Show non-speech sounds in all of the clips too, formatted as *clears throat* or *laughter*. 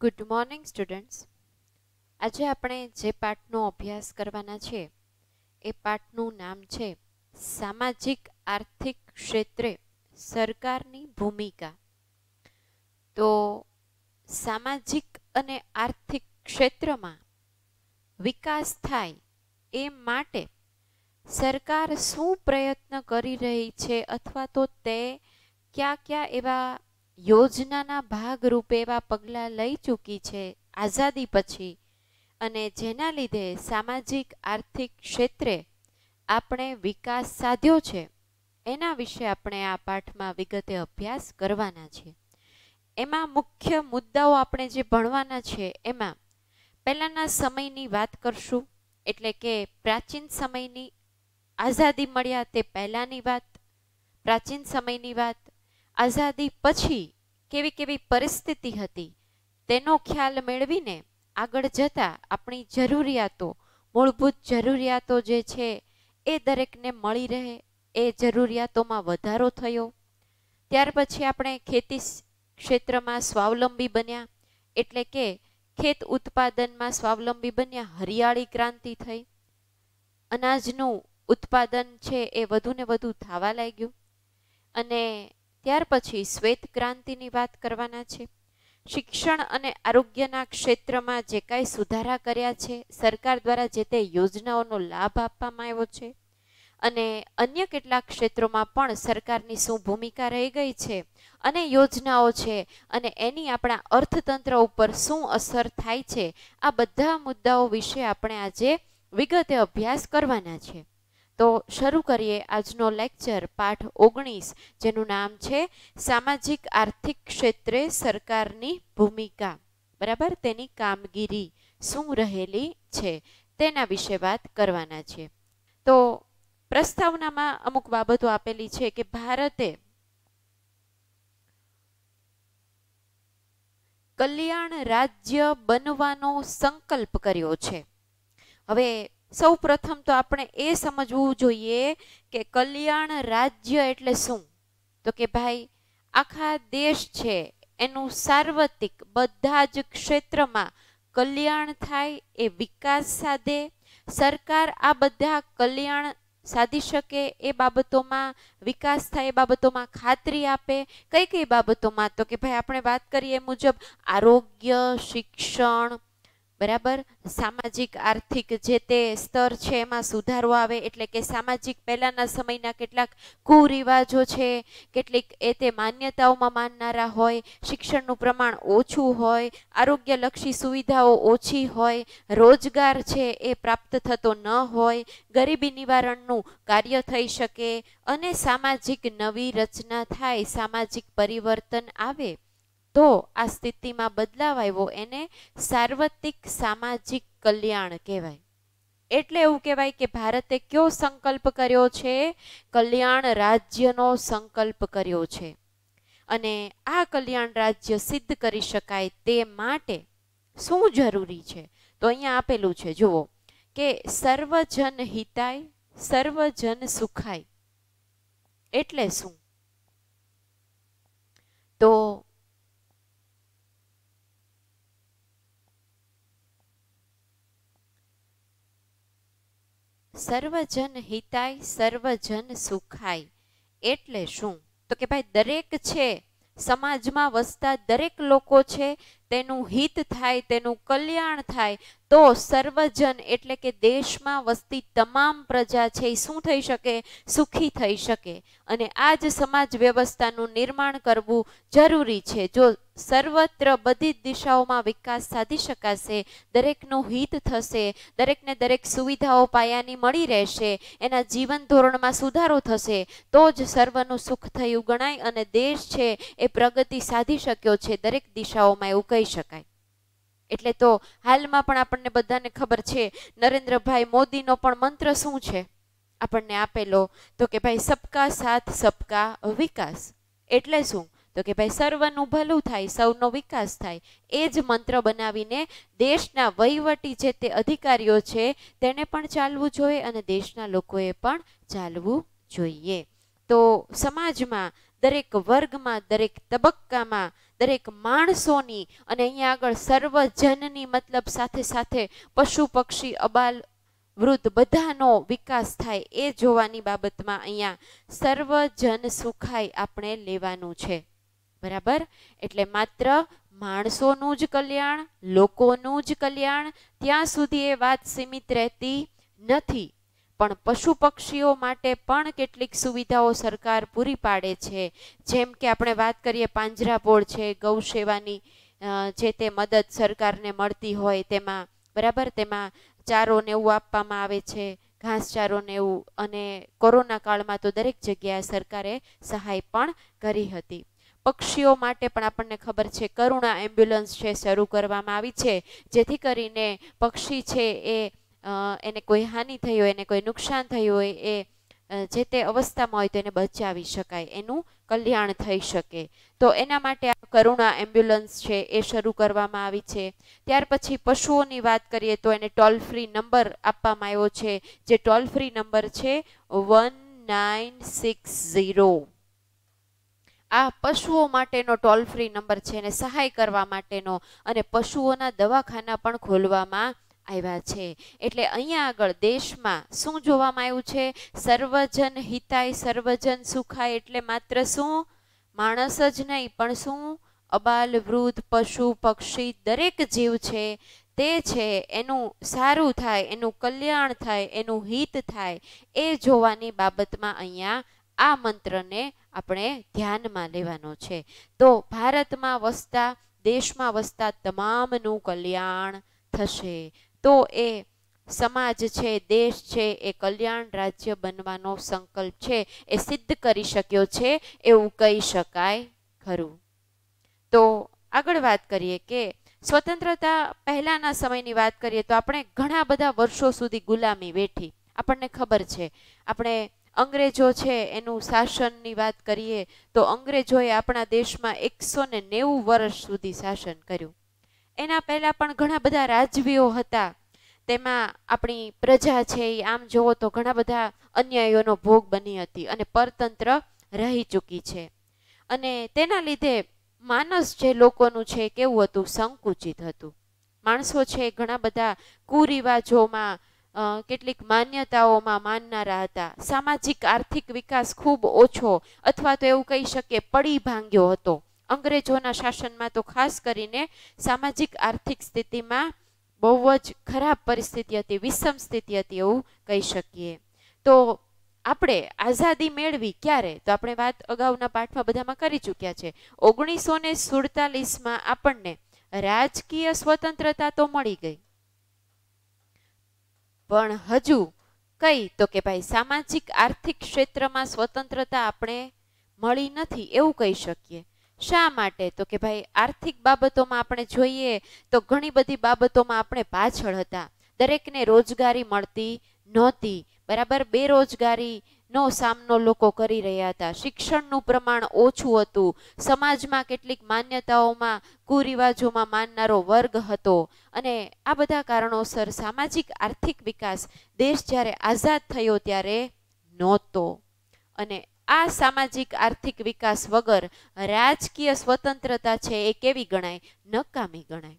Good morning students આજે આપણે જે પાઠનો અભ્યાસ કરવાના છે, એ પાઠનું નામ છે, સામાજિક આર્થિક ક્ષેત્રે સરકારની ભૂમિકા. તો સામાજિક અને આર્થિક ક્ષેત્રમાં વિકાસ થાય એ માટે સરકાર શું પ્રયત્ન કરી રહી છે અથવા તો તે કયા કયા એવા યોજનાના ભાગરૂપે એવા પગલાં લઈ ચૂકી છે આઝાદી પછી. અને જેના લીધે સામાજિક, આર્થિક ક્ષેત્રે આપણે વિકાસ સાધ્યો છે, એના વિશે આપણે આ પાઠમાં વિગતે અભ્યાસ કરવાના છે એમાં મુખ્ય મુદ્દાઓ આપણે જે ભણવાના છે એમાં પહેલાંના સમયની વાત કરશું, એટલે કે પ્રાચીન સમયની આઝાદી મળ્યા તે પહેલાંની વાત, પ્રાચીન સમયની વાત આઝાદી પછી કેવી કેવી પરિસ્થિતિ હતી, તેનો ખ્યાલ મેળવીને આગળ જતા આપણી જરૂરિયાતો, મૂળભૂત જરૂરિયાતો જે છે, એ દરેકને મળી રહે, એ જરૂરિયાતોમાં વધારો થયો. ત્યાર પછી આપણે ખેતી ક્ષેત્રમાં સ્વાવલંબી બન્યા, એટલે કે ખેત ઉત્પાદનમાં સ્વાવલંબી બન્યા, હરિયાળી ક્રાંતિ થઈ. અનાજનું ઉત્પાદન છે એ વધુ ને વધુ થવા લાગ્યું. અને ત્યાર પછી શ્વેત ક્રાંતિની વાત કરવાના છે. શિક્ષણ અને આરોગ્યના ક્ષેત્રમાં જે કાંઈ સુધારા કર્યા છે, સરકાર દ્વારા જે તે યોજનાઓનો લાભ આપવામાં આવ્યો છે. અને અન્ય કેટલાક ક્ષેત્રોમાં પણ સરકારની શું ભૂમિકા રહી ગઈ છે અને યોજનાઓ છે અને એની આપણા અર્થતંત્ર ઉપર શું અસર થાય છે, આ બધા મુદ્દાઓ વિશે આપણે આજે વિગતે અભ્યાસ કરવાના છે. તો શરૂ કરીએ આજનો લેક્ચર પાઠ ઓગણીસ, જેનું નામ છે સામાજિક આર્થિક ક્ષેત્રે સરકારની ભૂમિકા. બરાબર? તેની કામગીરી શું રહેલી છે? તેના વિશે વાત કરવાના છે તો પ્રસ્તાવનામાં અમુક બાબતો આપેલી છે કે ભારતે કલ્યાણ રાજ્ય બનવાનો સંકલ્પ કર્યો છે. હવે સૌ પ્રથમ તો આપણે એ સમજવું જોઈએ કે કલ્યાણ રાજ્ય એટલે શું? તો કે ભાઈ, આખા દેશ છે, એનું સાર્વત્રિક બધા જ ક્ષેત્રમાં કલ્યાણ થાય, એ વિકાસ સાધે. સરકાર આ બધા કલ્યાણ સાધી શકે એ બાબતોમાં, વિકાસ થાય એ બાબતોમાં ખાતરી આપે. કઈ કઈ બાબતોમાં? તો કે ભાઈ, આપણે વાત કરીએ મુજબ આરોગ્ય, શિક્ષણ બરાબર? સામાજિક, આર્થિક જે તે સ્તર છે એમાં સુધારો આવે એટલે કે સામાજિક પહેલાંના સમયના કેટલાક કુરિવાજો છે, કેટલીક એ તે માન્યતાઓમાં માનનારા હોય, શિક્ષણનું પ્રમાણ ઓછું હોય, આરોગ્યલક્ષી સુવિધાઓ ઓછી હોય, રોજગાર છે એ પ્રાપ્ત થતો ન હોય, ગરીબી નિવારણનું કાર્ય થઈ શકે અને સામાજિક નવી રચના થાય, સામાજિક પરિવર્તન આવે. તો આ સ્થિતિમાં બદલાવ આવ્યો. એને સાર્વત્રિક સામાજિક કલ્યાણ કહેવાય. એટલે એવું કહેવાય કે ભારતે કયો સંકલ્પ કર્યો છે? કલ્યાણ રાજ્યનો સંકલ્પ કર્યો છે. અને આ કલ્યાણ રાજ્ય સિદ્ધ કરી શકાય તે માટે શું જરૂરી છે? તો અહીંયા આપેલું છે, જુઓ, કે સર્વજન હિતાય, સર્વજન સુખાય. એટલે શું? તો સર્વજન હિતાય, સર્વજન સુખાય. એટલે શું? તો કે ભાઈ દરેક છે, સમાજમાં વસતા દરેક લોકો છે તેનું હિત થાય, તેનું કલ્યાણ થાય, તો સર્વજન એટલે કે દેશમાં વસતી તમામ પ્રજા છે એ શું થઈ શકે? સુખી થઈ શકે. અને આ જ સમાજ વ્યવસ્થાનું નિર્માણ કરવું જરૂરી છે. જો સર્વત્ર બધી જ દિશાઓમાં વિકાસ સાધી શકાશે, દરેકનું હિત થશે, દરેકને દરેક સુવિધાઓ પાયાની મળી રહેશે, એના જીવન ધોરણમાં સુધારો થશે, તો જ સર્વનું સુખ થયું ગણાય અને દેશ છે એ પ્રગતિ સાધી શક્યો છે દરેક દિશાઓમાં એવું કહી શકાય. એટલે તો હાલમાં પણ આપણને બધાને ખબર છે, નરેન્દ્રભાઈ મોદીનો પણ મંત્ર શું છે? આપણને આપેલો, તો કે ભાઈ સબકા સાથ, સબકા વિકાસ. એટલે શું? તો કે ભાઈ સર્વનું ભલું થાય, સૌનો વિકાસ થાય. એ જ મંત્ર બનાવીને દેશના વહીવટી જે તે અધિકારીઓ છે, તેને પણ ચાલવું જોઈએ અને દેશના લોકોએ પણ ચાલવું જોઈએ. તો સમાજમાં, દરેક વર્ગમાં, દરેક તબક્કામાં દરેક માણસોની અને અહીંયા આગળ સર્વજનની મતલબ સાથે સાથે પશુ, પક્ષી, અબાલ, વૃદ્ધ બધાનો વિકાસ થાય એ જોવાની બાબતમાં અહીંયા સર્વજન સુખાય આપણે લેવાનું છે. બરાબર? એટલે માત્ર માણસોનું જ કલ્યાણ, લોકોનું જ કલ્યાણ, ત્યાં સુધી એ વાત સીમિત રહેતી નથી. પણ પશુ પક્ષીઓ માટે પણ કેટલીક સુવિધાઓ સરકાર પૂરી પાડે છે. જેમ કે આપણે વાત કરીએ પાંજરાપોળ છે, ગૌ સેવાની જે તે મદદ સરકારને મળતી હોય તેમાં, બરાબર? તેમાં ચારો ને એવું આપવામાં આવે છે ઘાસચારો ને એવું, અને કોરોના કાળમાં તો દરેક જગ્યાએ સરકારે સહાય પણ કરી હતી. પક્ષીઓ માટે પણ આપણને ખબર છે, કરુણા એમ્બ્યુલન્સ છે શરૂ કરવામાં આવી છે. જેથી કરીને પક્ષી છે એ એને કોઈ હાનિ થઈ હોય, એને કોઈ નુકસાન થયું હોય, એ જે તે અવસ્થામાં હોય તો એને બચાવી શકાય, એનું કલ્યાણ થઈ શકે. તો એના માટે આ કરુણા એમ્બ્યુલન્સ છે, એ શરૂ કરવામાં આવી છે. ત્યાર પછી પશુઓની વાત કરીએ તો એને ટોલ ફ્રી નંબર આપવામાં આવ્યો છે, જે ટોલ ફ્રી નંબર છે વન નાઇન સિક્સ ઝીરો. આ પશુઓ માટેનો ટોલ ફ્રી નંબર છે, એને સહાય કરવા માટેનો અને પશુઓના દવાખાના પણ ખોલવામાં આવ્યા છે. એટલે અહીંયા આગળ દેશમાં શું જોવામાં આવ્યું છે? સર્વજન હિતાય, સર્વજન સુખાય એટલે માત્ર શું? માણસ જ નહીં, પણ શું? અબાલ, વૃદ્ધ, પશુ, પક્ષી, દરેક જીવ છે. તે છે, એનું સારું થાય, એનું કલ્યાણ થાય, એનું હિત થાય. એ જોવાની બાબતમાં અહીંયા આ મંત્રને આપણે ધ્યાનમાં લેવાનો છે. તો ભારતમાં વસતા, દેશમાં વસતા તમામનું કલ્યાણ થશે. તો એ સમાજ છે, દેશ છે, એ કલ્યાણ રાજ્ય બનવાનો સંકલ્પ છે, એ સિદ્ધ કરી શક્યો છે, એવું કહી શકાય ખરું. તો આગળ વાત કરીએ કે સ્વતંત્રતા પહેલાના સમયની વાત કરીએ તો આપણે ઘણા બધા વર્ષો સુધી ગુલામી વેઠી. આપણને ખબર છે. આપણે અંગ્રેજો છે, એનું શાસનની વાત કરીએ તો અંગ્રેજોએ આપણા દેશમાં એકસો ને નેવું વર્ષ સુધી શાસન કર્યું. એના પહેલાં પણ ઘણા બધા રાજવીઓ હતા. તેમાં આપણી પ્રજા છે એ, આમ જોવો તો ઘણા બધા અન્યાયોનો ભોગ બની હતી અને પરતંત્ર રહી ચૂકી છે. અને તેના લીધે માનસ જે લોકોનું છે કેવું હતું? સંકુચિત હતું. માણસો છે ઘણા બધા કુરિવાજોમાં કેટલીક માન્યતાઓમાં માનનારા હતા. સામાજિક આર્થિક વિકાસ ખૂબ ઓછો અથવા તો એવું કહી શકીએ, પડી ભાંગ્યો હતો. અંગ્રેજોના શાસનમાં તો ખાસ કરીને સામાજિક આર્થિક સ્થિતિમાં બહુ જ ખરાબ પરિસ્થિતિ હતી, વિષમ સ્થિતિ હતી એવું કહી શકીએ. તો આપણે આઝાદી મેળવી ક્યારે? તો આપણે વાત અગાઉના પાઠમાં બધામાં કરી ચૂક્યા છે. ઓગણીસો ને સુડતાલીસમાં આપણને રાજકીય સ્વતંત્રતા તો મળી ગઈ. પણ હજુ કઈ? તો કે ભાઈ, સામાજિક આર્થિક ક્ષેત્રમાં સ્વતંત્રતા આપણે મળી નથી એવું કહી શકીએ. શા માટે? તો કે ભાઈ, આર્થિક બાબતોમાં આપણે જોઈએ તો ઘણી બધી બાબતોમાં આપણે પાછળ હતા. દરેકને રોજગારી મળતી નહોતી. બરાબર? બેરોજગારી નો સામનો લોકો કરી રહ્યા હતા. શિક્ષણનું પ્રમાણ ઓછું હતું. સમાજમાં કેટલીક માન્યતાઓમાં કુરિવાજોમાં માનનારો વર્ગ હતો. અને આ બધા કારણોસર સામાજિક આર્થિક વિકાસ દેશ જ્યારે આઝાદ થયો ત્યારે નહોતો. અને આ સામાજિક આર્થિક વિકાસ વગર રાજકીય સ્વતંત્રતા છે એ કેવી ગણાય? નકામી ગણાય.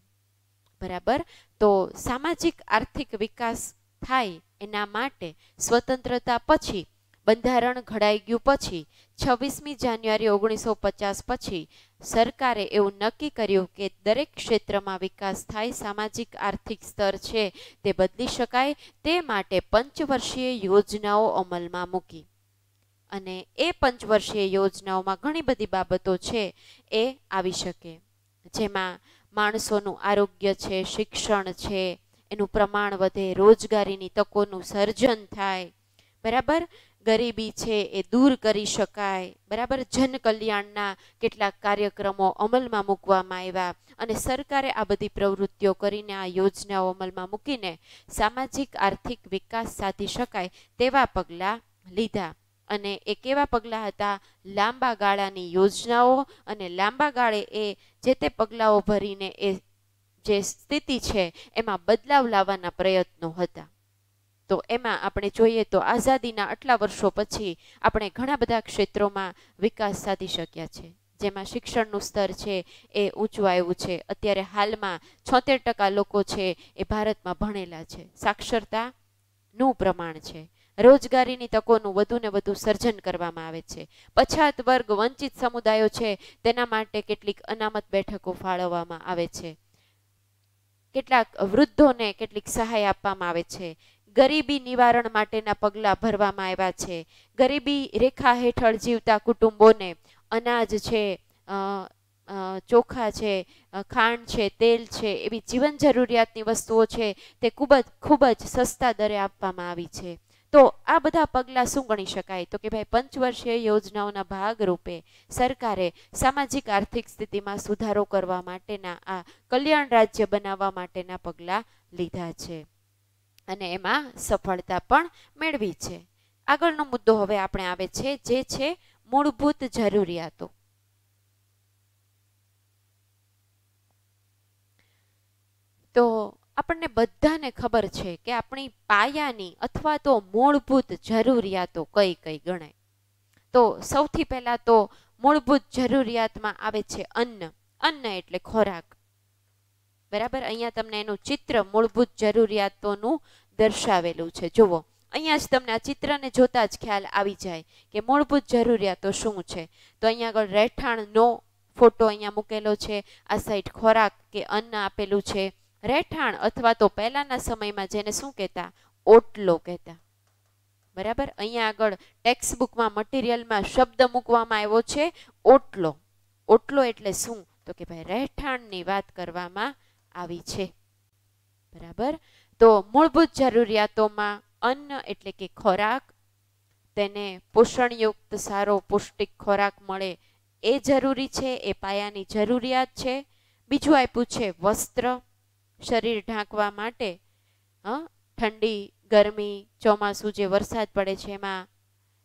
બરાબર? તો સામાજિક આર્થિક વિકાસ થાય એના માટે સ્વતંત્રતા પછી, બંધારણ ઘડાઈ ગયું પછી, છવ્વીસમી જાન્યુઆરી ઓગણીસો પચાસ પછી સરકારે એવું નક્કી કર્યું કે દરેક ક્ષેત્રમાં વિકાસ થાય, સામાજિક આર્થિક સ્તર છે તે બદલી શકાય, તે માટે પંચવર્ષીય યોજનાઓ અમલમાં મૂકી. અને એ પંચવર્ષીય યોજનાઓમાં ઘણી બધી બાબતો છે, એ આવી શકે. જેમાં માણસોનું આરોગ્ય છે, શિક્ષણ છે, એનું પ્રમાણ વધે, રોજગારીની તકોનું સર્જન થાય, બરાબર? ગરીબી છે એ દૂર કરી શકાય, બરાબર? જનકલ્યાણના કેટલાક કાર્યક્રમો અમલમાં મૂકવામાં આવ્યા અને સરકારે આ બધી પ્રવૃત્તિઓ કરીને આ યોજનાઓ અમલમાં મૂકીને સામાજિક આર્થિક વિકાસ સાધી શકાય તેવા પગલાં લીધા. અને એ કેવા પગલાં હતા, લાંબા ગાળાની યોજનાઓ અને લાંબા ગાળે એ જે તે પગલાઓ ભરીને એ જે સ્થિતિ છે, એમાં બદલાવ લાવવાના પ્રયત્નો હતા. તો એમાં આપણે જોઈએ તો આઝાદીના આટલા વર્ષો પછી આપણે ઘણા બધા ક્ષેત્રોમાં વિકાસ સાધી શક્યા છે. જેમાં શિક્ષણનું સ્તર છે એ ઊંચું આવ્યું છે. અત્યારે હાલમાં છોતેર ટકા લોકો છે એ ભારતમાં ભણેલા છે. સાક્ષરતાનું પ્રમાણ છે. રોજગારીની તકોનું વધુ ને વધુ સર્જન કરવામાં આવે છે. પછાત વર્ગ વંચિત સમુદાયો છે, તેના માટે કેટલીક અનામત બેઠકો ફાળવવામાં આવે છે. કેટલાક વૃદ્ધોને કેટલીક સહાય આપવામાં આવે છે. ગરીબી નિવારણ માટેના પગલાં ભરવામાં આવ્યા છે. ગરીબી રેખા હેઠળ જીવતા કુટુંબોને અનાજ છે ચોખા છે, ખાંડ છે, તેલ છે, એવી જીવન જરૂરિયાતની વસ્તુઓ છે, તે ખૂબ જ ખૂબ જ સસ્તા દરે આપવામાં આવી છે. તો આ બધા પગલાં શું ગણી શકાય? તો કે ભાઈ, પંચવર્ષીય યોજનાઓના ભાગરૂપે સરકારે સામાજિક આર્થિક સ્થિતિમાં સુધારો કરવા માટેના, આ કલ્યાણ રાજ્ય બનાવવા માટેના પગલાં લીધા છે. અને એમાં સફળતા પણ મેળવી છે. આગળનો મુદ્દો હવે આપણે આવે છે, જે છે મૂળભૂત જરૂરિયાતો. તો આપણને બધાને ખબર છે કે આપણી પાયાની અથવા તો મૂળભૂત જરૂરિયાતો કઈ કઈ ગણાય. તો સૌથી પહેલાં તો મૂળભૂત જરૂરિયાતમાં આવે છે અન્ન. અન્ન એટલે ખોરાક. બરાબર? અહીંયા તમને એનું ચિત્ર મૂળભૂત જરૂરિયાતોનું દર્શાવેલું છે. જુઓ. અહીંયા જ તમને આ ચિત્રને જોતા જ ખ્યાલ આવી જાય કે મૂળભૂત જરૂરિયાતો શું છે. તો અહીંયા આગળ રહેઠાણનો ફોટો અહીંયા મૂકેલો છે. આ સાઈડ ખોરાક કે અન્ન આપેલું છે. રહેઠાણ અથવા તો પહેલાના સમયમાં જેને શું કહેતા? ઓટલો કહેતા. બરાબર? અહીંયા આગળ ટેક્સ્ટ બુકમાં મટીરિયલમાં શબ્દ મૂકવામાં આવ્યો છે ઓટલો. ઓટલો એટલે શું? તો કે ભાઈ રહેઠાણની વાત કરવામાં આવી છે. બરાબર? તો મૂળભૂત જરૂરિયાતોમાં અન્ન એટલે કે ખોરાક, તેને પોષણયુક્ત સારો પૌષ્ટિક ખોરાક મળે એ જરૂરી છે, એ પાયાની જરૂરિયાત છે. બીજું આપ્યું છે વસ્ત્ર. શરીર ઢાંકવા માટે ઠંડી, ગરમી, ચોમાસું જે વરસાદ પડે છે એમાં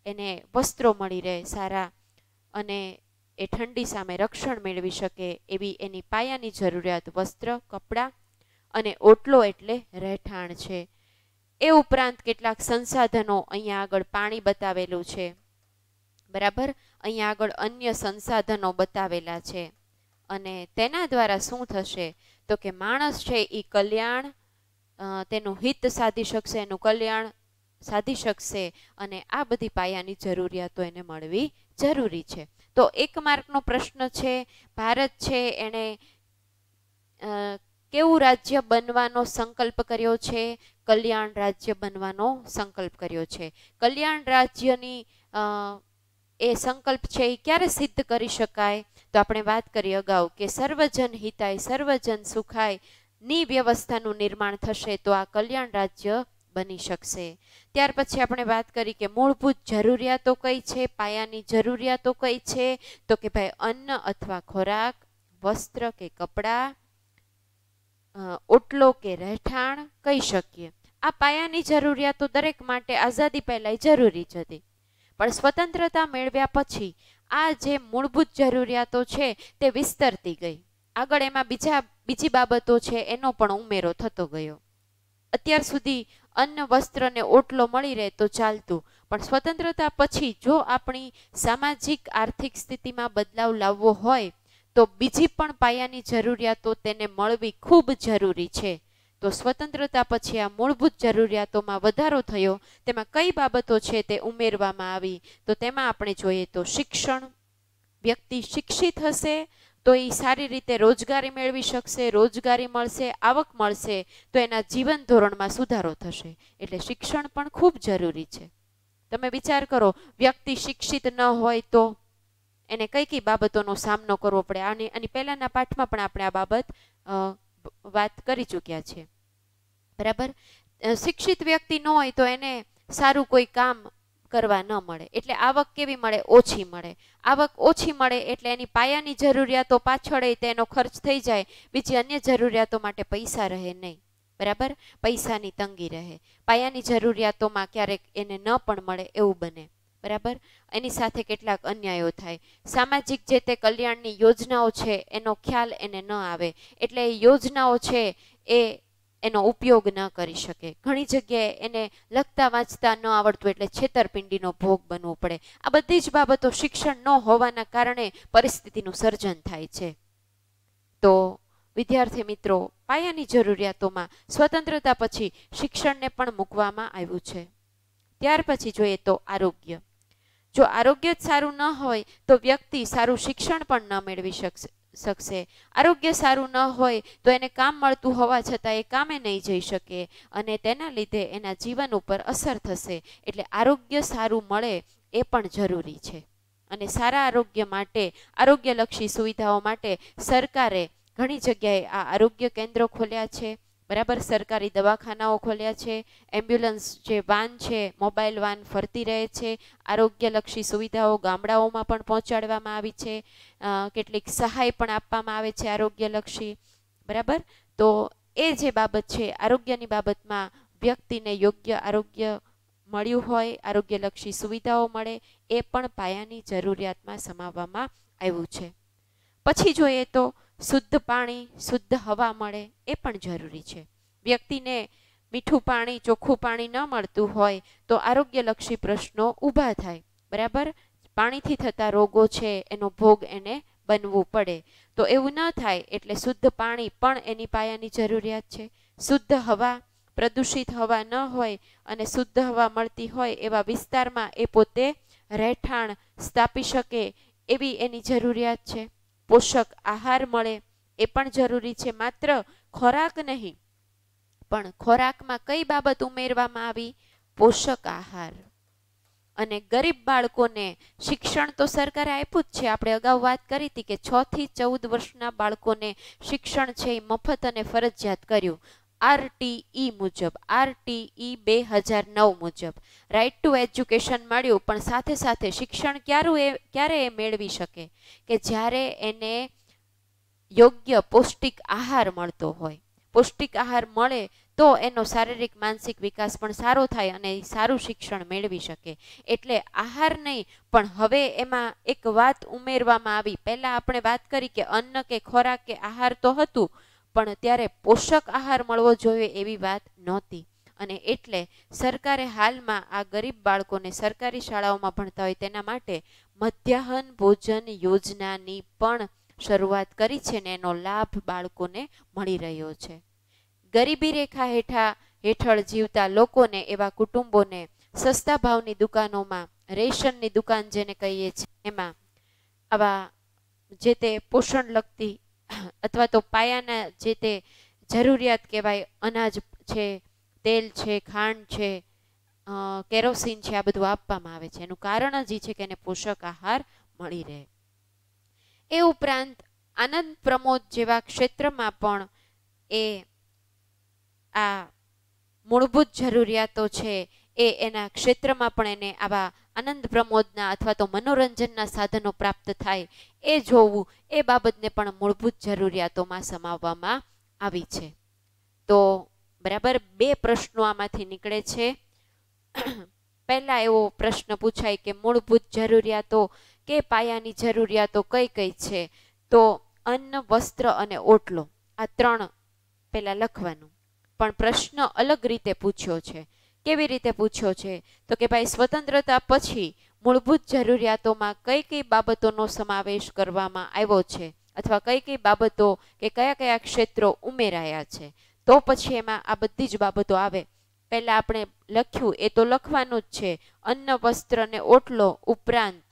એને વસ્ત્રો મળી રહે સારા અને એ ઠંડી સામે રક્ષણ મેળવી શકે એવી એની પાયાની જરૂરિયાત વસ્ત્ર, કપડાં અને ઓટલો એટલે રહેઠાણ છે. એ ઉપરાંત કેટલાક સંસાધનો અહીંયા આગળ પાણી બતાવેલું છે. બરાબર? અહીંયા આગળ અન્ય સંસાધનો બતાવેલા છે. અને તેના દ્વારા શું થશે? તો કે માણસ છે એ કલ્યાણ તેનું હિત સાધી શકશે, એનું કલ્યાણ સાધી શકશે અને આ બધી પાયાની જરૂરિયાતો એને મળવી જરૂરી છે. તો એક માર્કનો પ્રશ્ન છે, ભારત છે એણે કેવું રાજ્ય બનવાનો સંકલ્પ કર્યો છે? કલ્યાણ રાજ્ય બનવાનો સંકલ્પ કર્યો છે. કલ્યાણ રાજ્યની એ સંકલ્પ છે એ ક્યારે સિદ્ધ કરી શકાય? તો આપણે વાત કરી અગાઉ કે સર્વજન હિતાય, સર્વજન સુખાય, ની વ્યવસ્થાનું નિર્માણ થશે તો આ કલ્યાણ રાજ્ય બની શકશે. ત્યાર પછી આપણે વાત કરી કે મૂળભૂત જરૂરિયાતો કઈ છે? પાયાની જરૂરિયાતો કઈ છે? તો કે ભાઈ અન્ન અથવા ખોરાક, વસ્ત્ર કે કપડાં ઓટલો કે રહેઠાણ કહી શકીએ? આ પાયાની જરૂરિયાતો દરેક માટે આઝાદી પહેલાં જરૂરી જ હતી. પણ સ્વતંત્રતા મેળવ્યા પછી આ જે મૂળભૂત જરૂરિયાતો છે તે વિસ્તરતી ગઈ. આગળ એમાં બીજા, બીજી બાબતો છે એનો પણ ઉમેરો થતો ગયો. અત્યાર સુધી અન્ન, વસ્ત્ર ને ઓટલો મળી રહે તો ચાલતું, પણ સ્વતંત્રતા પછી જો આપણી સામાજિક, આર્થિક સ્થિતિમાં બદલાવ લાવવો હોય, તો બીજી પણ પાયાની જરૂરિયાતો તેને મળવી ખૂબ જરૂરી છે. તો સ્વતંત્રતા પછી આ મૂળભૂત જરૂરિયાતોમાં વધારો થયો, તેમાં કઈ બાબતો છે તે ઉમેરવામાં આવી, તો તેમાં આપણે જોઈએ તો શિક્ષણ, વ્યક્તિ શિક્ષિત હશે, તો એ સારી રીતે રોજગારી મેળવી શકશે, રોજગારી મળશે, આવક મળશે, તો એના જીવન ધોરણમાં સુધારો થશે. એટલે શિક્ષણ પણ ખૂબ જરૂરી છે. તમે વિચાર કરો, વ્યક્તિ શિક્ષિત ન હોય તો એને કઈ કઈ બાબતોનો સામનો કરવો પડે? આની આની પહેલાના પાઠમાં પણ આપણે આ બાબત વાત કરી ચૂક્યા છે બરાબર? શિક્ષિત વ્યક્તિ ન હોય તો એને સારું કોઈ કામ કરવા ન મળે. એટલે આવક કેવી મળે? ઓછી મળે. આવક ઓછી મળે એટલે એની પાયાની જરૂરિયાતો પાછળ તેનો ખર્ચ થઈ જાય. બીજી અન્ય જરૂરિયાતો માટે પૈસા રહે નહીં. બરાબર? પૈસાની તંગી રહે. પાયાની જરૂરિયાતોમાં ક્યારેક એને ન પણ મળે એવું બને. બરાબર? એની સાથે કેટલાક અન્યાયો થાય. સામાજિક જે તે કલ્યાણની યોજનાઓ છે, એનો ખ્યાલ એને ન આવે. એટલે એ યોજનાઓ છે, એ એનો ઉપયોગ ન કરી શકે. ઘણી જગ્યાએ એને લખતા વાંચતા ન આવડતું એટલે છેતરપિંડીનો ભોગ બનવો પડે. આ બધી જ બાબતો શિક્ષણ ન હોવાના કારણે પરિસ્થિતિનું સર્જન થાય છે. તો વિદ્યાર્થી મિત્રો, પાયાની જરૂરિયાતોમાં સ્વતંત્રતા પછી શિક્ષણને પણ મૂકવામાં આવ્યું છે. ત્યાર પછી જોઈએ તો આરોગ્ય. જો આરોગ્ય જ સારું ન હોય, તો વ્યક્તિ સારું શિક્ષણ પણ ન મેળવી શકશે. શકશે. આરોગ્ય સારું ન હોય તો એને કામ મળતું હોવા છતાં એ કામે નહીં જઈ શકે અને તેના લીધે એના જીવન ઉપર અસર થશે. એટલે આરોગ્ય સારું મળે એ પણ જરૂરી છે. અને સારા આરોગ્ય માટે, આરોગ્યલક્ષી સુવિધાઓ માટે સરકારે ઘણી જગ્યાએ આ આરોગ્ય કેન્દ્રો ખોલ્યા છે. બરાબર? સરકારી દવાખાનાઓ ખોલ્યા છે, એમ્બ્યુલન્સ જે વાન છે, મોબાઈલ વાન ફરતી રહે છે, આરોગ્યલક્ષી સુવિધાઓ ગામડાઓમાં પણ પહોંચાડવામાં આવી છે કેટલીક સહાય પણ આપવામાં આવે છે આરોગ્યલક્ષી, બરાબર? તો એ જે બાબત છે, આરોગ્યની બાબતમાં વ્યક્તિને યોગ્ય આરોગ્ય મળ્યું હોય, આરોગ્યલક્ષી સુવિધાઓ મળે, એ પણ પાયાની જરૂરિયાતમાં સમાવવામાં આવ્યું છે. પછી જોઈએ તો શુદ્ધ પાણી, શુદ્ધ હવા મળે એ પણ જરૂરી છે. વ્યક્તિને મીઠું પાણી, ચોખ્ખું પાણી ન મળતું હોય તો આરોગ્યલક્ષી પ્રશ્નો ઊભા થાય. બરાબર? પાણીથી થતા રોગો છે, એનો ભોગ એને બનવું પડે. તો એવું ન થાય એટલે શુદ્ધ પાણી પણ એની પાયાની જરૂરિયાત છે. શુદ્ધ હવા, પ્રદૂષિત હવા ન હોય અને શુદ્ધ હવા મળતી હોય એવા વિસ્તારમાં એ પોતે રહેઠાણ સ્થાપી શકે એવી એની જરૂરિયાત છે. પોષક આહાર મળે એ પણ જરૂરી છે. માત્ર ખોરાક નહીં, પણ ખોરાકમાં કઈ બાબત ઉમેરવામાં આવી? પોષક આહાર. અને ગરીબ બાળકોને શિક્ષણ તો સરકારે આપ્યું જ છે. આપણે અગાઉ વાત કરી હતી કે છ થી ચૌદ વર્ષના બાળકોને શિક્ષણ છે એ મફત અને ફરજિયાત કર્યું. આરટીઈ મુજબ, આરટીઈ બે હજાર નવ મુજબ. રાઇટ ટુ એજ્યુકેશન મળ્યું, પણ સાથે સાથે શિક્ષણ ક્યારું એ, ક્યારે એ મેળવી શકે? કે જ્યારે એને યોગ્ય પૌષ્ટિક આહાર મળતો હોય. પૌષ્ટિક આહાર મળે તો એનો શારીરિક, માનસિક વિકાસ પણ સારો થાય અને સારું શિક્ષણ મેળવી શકે. એટલે આહાર નહીં, પણ હવે એમાં એક વાત ઉમેરવામાં આવી. પહેલાં આપણે વાત કરી કે અન્ન કે ખોરાક કે આહાર તો હતું પણ ત્યારે પોષક આહાર મળવો જોઈએ એવી વાત નહોતી. અને એટલે સરકારે હાલમાં આ ગરીબ બાળકોને સરકારી શાળાઓમાં ભણતા હોય તેના માટે મધ્યાહન ભોજન યોજનાની પણ શરૂઆત કરી છે ને એનો લાભ બાળકોને મળી રહ્યો છે. ગરીબી રેખા હેઠા હેઠળ જીવતા લોકોને એવા કુટુંબોને સસ્તા ભાવની દુકાનોમાં, રેશનની દુકાન જેને કહીએ છીએ, એમાં આવા જે તે પોષણ લગતી અથવા તો પાયાના જે તે જરૂરિયાત કહેવાય, અનાજ છે, તેલ છે, ખાંડ છે કેરોસીન છે, આ બધું આપવામાં આવે છે. એનું કારણ જ છે કે એને પોષક આહાર મળી રહે. એ ઉપરાંત આનંદ પ્રમોદ જેવા ક્ષેત્રમાં પણ એ આ મૂળભૂત જરૂરિયાતો છે, એ એના ક્ષેત્રમાં પણ એને આવા આનંદ પ્રમોદના અથવા તો મનોરંજનના સાધનો પ્રાપ્ત થાય એ જોવું એ બાબતને પણ મૂળભૂત જરૂરિયાતોમાં સમાવવામાં આવી છે. તો બરાબર બે પ્રશ્નો આમાંથી નીકળે છે. પહેલા એવો પ્રશ્ન પૂછાય કે મૂળભૂત જરૂરિયાતો કે પાયાની જરૂરિયાતો કઈ કઈ છે? તો અન્ન, વસ્ત્ર અને ઓટલો આ ત્રણ પહેલા લખવાનું. પણ પ્રશ્ન અલગ રીતે પૂછ્યો છે. કેવી રીતે પૂછ્યો છે? તો કે ભાઈ, સ્વતંત્રતા પછી મૂળભૂત જરૂરિયાતોમાં કઈ કઈ બાબતોનો સમાવેશ કરવામાં આવ્યો છે? અથવા કઈ કઈ બાબતો કે કયા કયા ક્ષેત્રો ઉમેરાયા છે? તો પછી એમાં આ બધી જ બાબતો આવે. પહેલાં આપણે લખ્યું, એ તો લખવાનું જ છે. અન્ન, વસ્ત્ર અને ઓટલો ઉપરાંત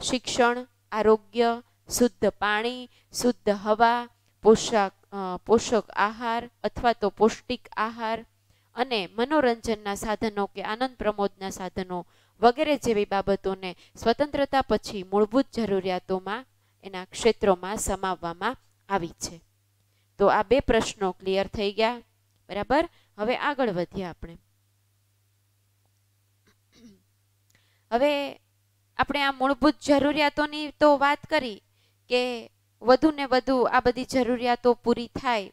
શિક્ષણ, આરોગ્ય, શુદ્ધ પાણી, શુદ્ધ હવા પોશાક પોષક આહાર અથવા તો પૌષ્ટિક આહાર અને મનોરંજનના સાધનો કે આનંદ પ્રમોદના સાધનો વગેરે જેવી બાબતોને સ્વતંત્રતા પછી મૂળભૂત જરૂરિયાતોમાં એના ક્ષેત્રોમાં સમાવવામાં આવી છે. તો આ બે પ્રશ્નો ક્લિયર થઈ ગયા. બરાબર? હવે આગળ વધીએ આપણે. હવે આપણે આ મૂળભૂત જરૂરિયાતોની તો વાત કરી કે વધુ ને વધુ આ બધી જરૂરિયાતો પૂરી થાય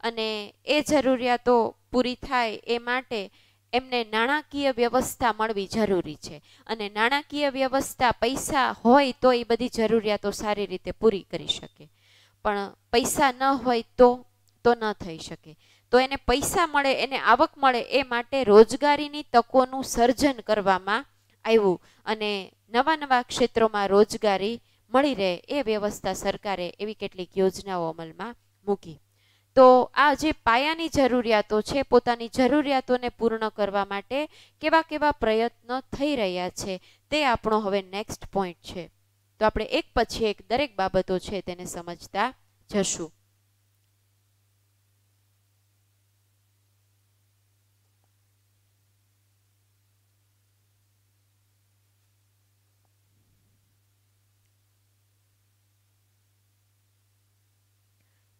અને એ જરૂરિયાતો પૂરી થાય એ માટે એમને નાણાકીય વ્યવસ્થા મળવી જરૂરી છે. અને નાણાકીય વ્યવસ્થા પૈસા હોય તો એ બધી જરૂરિયાતો સારી રીતે પૂરી કરી શકે. પણ પૈસા ન હોય તો તો ન થઈ શકે. તો એને પૈસા મળે, એને આવક મળે એ માટે રોજગારીની તકોનું સર્જન કરવામાં આવ્યું. અને નવા નવા ક્ષેત્રોમાં રોજગારી મળી રહે એ વ્યવસ્થા સરકારે એવી કેટલીક યોજનાઓ અમલમાં મૂકી. તો આ જે પાયાની જરૂરિયાતો છે, પોતાની જરૂરિયાતોને પૂર્ણ કરવા માટે કેવા કેવા પ્રયત્નો થઈ રહ્યા છે, તે આપણો હવે નેક્સ્ટ પોઈન્ટ છે. તો આપણે એક પછી એક દરેક બાબતો છે તેને સમજતા જશું.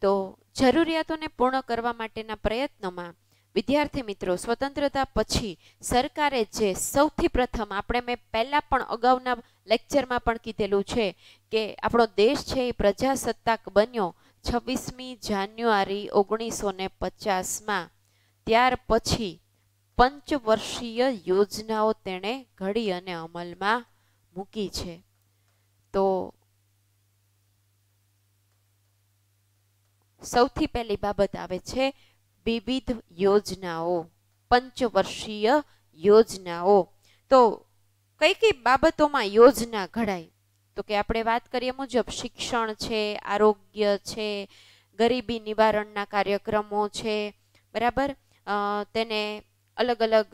તો જરૂરિયાતોને પૂર્ણ કરવા માટેના પ્રયત્નોમાં વિદ્યાર્થી મિત્રો, સ્વતંત્રતા પછી સરકારે જે સૌથી પ્રથમ આપણે મેં પહેલાં પણ અગાઉના લેક્ચરમાં પણ કીધેલું છે કે આપણો દેશ છે એ પ્રજાસત્તાક બન્યો છવ્વીસમી જાન્યુઆરી ઓગણીસો ને પચાસમાં. ત્યાર પછી પંચવર્ષીય યોજનાઓ તેણે ઘડી અને અમલમાં મૂકી છે. તો સૌથી પહેલી બાબત આવે છે વિવિધ યોજનાઓ, પંચવર્ષીય યોજનાઓ. તો કઈ કઈ બાબતોમાં યોજના ઘડાય? તો કે આપણે વાત કરીએ મુજબ શિક્ષણ છે, આરોગ્ય છે, ગરીબી નિવારણના કાર્યક્રમો છે, બરાબર? તેને અલગ અલગ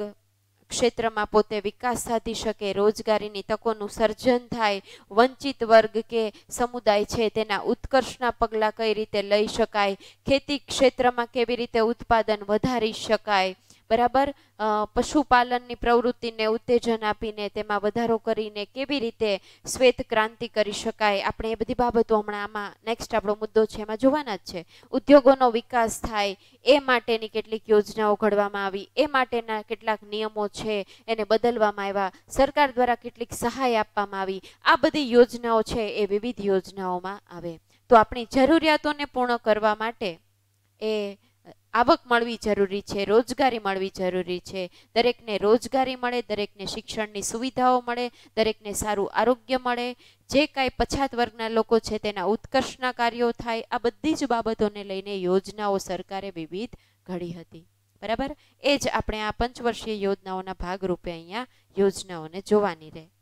ક્ષેત્રમાં પોતે વિકાસ સાધી શકે, રોજગારીની તકોનું સર્જન થાય, વંચિત વર્ગ કે સમુદાય છે તેના ઉત્કર્ષના પગલાં કઈ રીતે લઈ શકાય, ખેતી ક્ષેત્રમાં કેવી રીતે ઉત્પાદન વધારી શકાય બરાબર? પશુપાલનની પ્રવૃત્તિને ઉત્તેજન આપીને, તેમાં વધારો કરીને કેવી રીતે શ્વેત ક્રાંતિ કરી શકાય? આપણે એ બધી બાબતો હમણાં આમાં નેક્સ્ટ આપણો મુદ્દો છે, એમાં જોવાના જ છે. ઉદ્યોગોનો વિકાસ થાય, એ માટેની કેટલીક યોજનાઓ ઘડવામાં આવી, એ માટેના કેટલાક નિયમો છે, એને બદલવામાં આવ્યા, સરકાર દ્વારા કેટલીક સહાય આપવામાં આવી, આ બધી યોજનાઓ છે, એ વિવિધ યોજનાઓમાં આવે. તો આપણી જરૂરિયાતોને પૂર્ણ કરવા માટે એ આવક મળવી જરૂરી છે, રોજગારી મળવી જરૂરી છે. દરેકને રોજગારી મળે, દરેકને શિક્ષણની સુવિધાઓ મળે, દરેકને સારું આરોગ્ય મળે. જે કાંઈ પછાત વર્ગના લોકો છે તેના ઉત્કર્ષના કાર્યો થાય, આ બધી જ બાબતોને લઈને યોજનાઓ સરકારે વિવિધ ઘડી હતી. બરાબર? એ જ આપણે આ પંચવર્ષીય યોજનાઓના ભાગરૂપે અહીંયા યોજનાઓને જોવાની રહે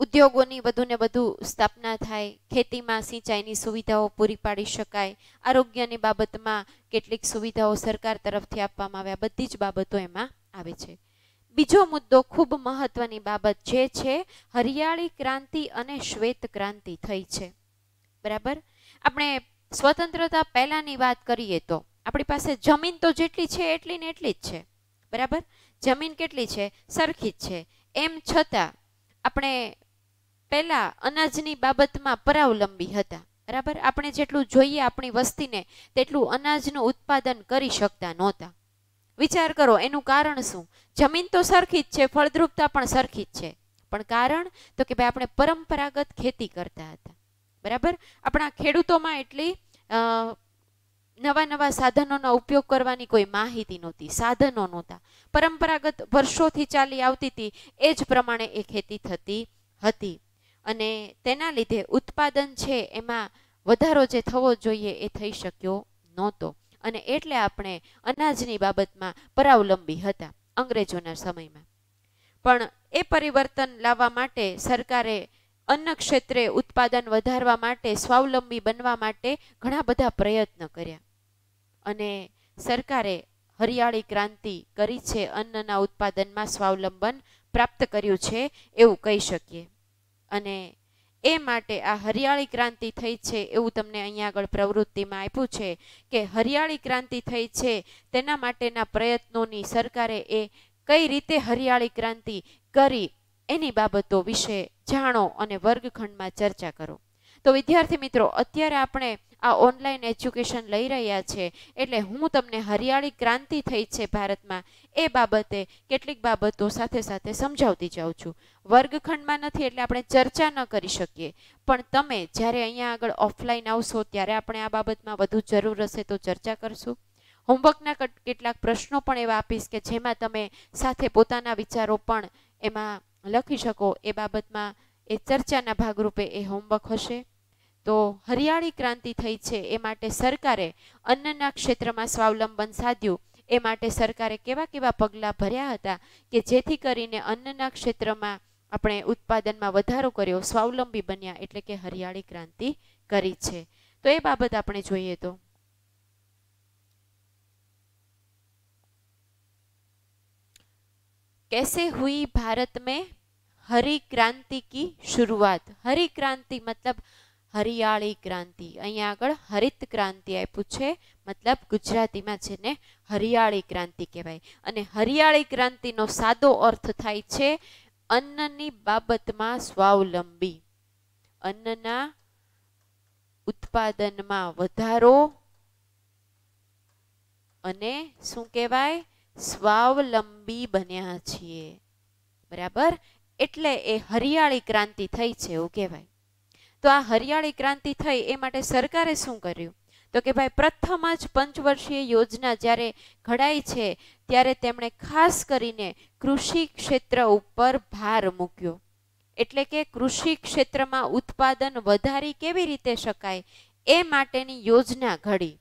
ઉદ્યોગોની વધુને વધુ સ્થાપના થાય, ખેતીમાં સિંચાઈની સુવિધાઓ પૂરી પાડી શકાય, આરોગ્યની બાબતમાં કેટલીક સુવિધાઓ સરકાર તરફથી આપવામાં આવ્યા, બધી જ બાબતો એમાં આવે છે. બીજો મુદ્દો ખૂબ મહત્વની બાબત જે છે, હરિયાળી ક્રાંતિ અને શ્વેત ક્રાંતિ થઈ છે. બરાબર? આપણે સ્વતંત્રતા પહેલાંની વાત કરીએ તો, આપણી પાસે જમીન તો જેટલી છે એટલી ને એટલી જ છે. બરાબર? જમીન કેટલી છે? સરખી જ છે. એમ છતાં, આપણે પહેલા અનાજની બાબતમાં પરાવલંબી હતા. બરાબર? આપણે જેટલું જોઈએ આપણી વસ્તીને, તેટલું અનાજનું ઉત્પાદન કરી શકતા નહોતા. વિચાર કરો, એનું કારણ શું? જમીન તો સરખી જ છે, ફળદ્રુપતા પણ સરખી જ છે. પણ કારણ તો કે ભાઈ આપણે પરંપરાગત ખેતી કરતા હતા. બરાબર? આપણા ખેડૂતોમાં એટલી નવા નવા સાધનોનો ઉપયોગ કરવાની કોઈ માહિતી નહોતી, સાધનો નહોતા. પરંપરાગત વર્ષોથી ચાલી આવતી હતી, એ જ પ્રમાણે એ ખેતી થતી હતી. અને તેના લીધે ઉત્પાદન છે એમાં વધારો જે થવો જોઈએ એ થઈ શક્યો નહોતો. અને એટલે આપણે અનાજની બાબતમાં પરાવલંબી હતા અંગ્રેજોના સમયમાં. પણ એ પરિવર્તન લાવવા માટે સરકારે અન્ન ક્ષેત્રે ઉત્પાદન વધારવા માટે સ્વાવલંબી બનવા માટે ઘણા બધા પ્રયત્ન કર્યા. અને સરકારે હરિયાળી ક્રાંતિ કરી છે અન્નના ઉત્પાદનમાં સ્વાવલંબન પ્રાપ્ત કર્યું છે એવું કહી શકીએ. અને એ માટે આ હરિયાળી ક્રાંતિ થઈ છે એવું તમને અહીંયા આગળ પ્રવૃત્તિમાં આપ્યું છે કે હરિયાળી ક્રાંતિ થઈ છે તેના માટેના પ્રયત્નોની સરકારે એ કઈ રીતે હરિયાળી ક્રાંતિ કરી એની બાબતો વિશે જાણો અને વર્ગખંડમાં ચર્ચા કરો. તો વિદ્યાર્થી મિત્રો, અત્યારે આપણે આ ઓનલાઈન એજ્યુકેશન લઈ રહ્યા છે. એટલે હું તમને હરિયાળી ક્રાંતિ થઈ છે ભારતમાં. એ બાબતે કેટલીક બાબતો સાથે સાથે સમજાવતી જાઉં છું. વર્ગખંડમાં નથી એટલે આપણે ચર્ચા ન કરી શકીએ. પણ તમે જ્યારે અહીંયા આગળ ઓફલાઈન આવશો ત્યારે આપણે આ બાબતમાં વધુ જરૂર હશે તો ચર્ચા કરશું. હોમવર્કના કેટલાક પ્રશ્નો પણ એવા આપીશ કે જેમાં તમે સાથે પોતાના વિચારો પણ એમાં લખી શકો. એ બાબતમાં એ ચર્ચાના ભાગરૂપે એ હોમવર્ક હશે. તો હરિયાળી ક્રાંતિ થઈ છે એ માટે સરકારે અન્નના ક્ષેત્રમાં સ્વાવલંબન સાધ્યું એ માટે સરકારે કેવા કેવા પગલાં ભર્યા હતા કે જેથી કરીને અન્નના ક્ષેત્રમાં આપણે ઉત્પાદનમાં વધારો કર્યો સ્વાવલંબી બન્યા એટલે કે હરિયાળી ક્રાંતિ કરી છે તો એ બાબત આપણે જોઈએ તો कैसे हुई भारत में हरी क्रांति की शुरुआत हरी क्रांति मतलब હરિયાળી ક્રાંતિ. અહીંયા આગળ હરિત ક્રાંતિ આપ્યું છે. મતલબ ગુજરાતીમાં છે ને હરિયાળી ક્રાંતિ કહેવાય. અને હરિયાળી ક્રાંતિનો સાદો અર્થ થાય છે અન્નની બાબતમાં સ્વાવલંબી. અન્નના ઉત્પાદનમાં વધારો અને શું કહેવાય? સ્વાવલંબી બન્યા છીએ. બરાબર? એટલે એ હરિયાળી ક્રાંતિ થઈ છે એવું કહેવાય. તો આ હરિયાળી ક્રાંતિ થઈ એ માટે સરકારે શું કર્યું? તો કે ભાઈ, પ્રથમ જ પંચવર્ષીય યોજના જ્યારે ઘડાઈ છે, ત્યારે તેમણે ખાસ કરીને કૃષિ ક્ષેત્ર ઉપર ભાર મૂક્યો. એટલે કે કૃષિ ક્ષેત્રમાં ઉત્પાદન વધારી કેવી રીતે શકાય એ માટેની યોજના ઘડી.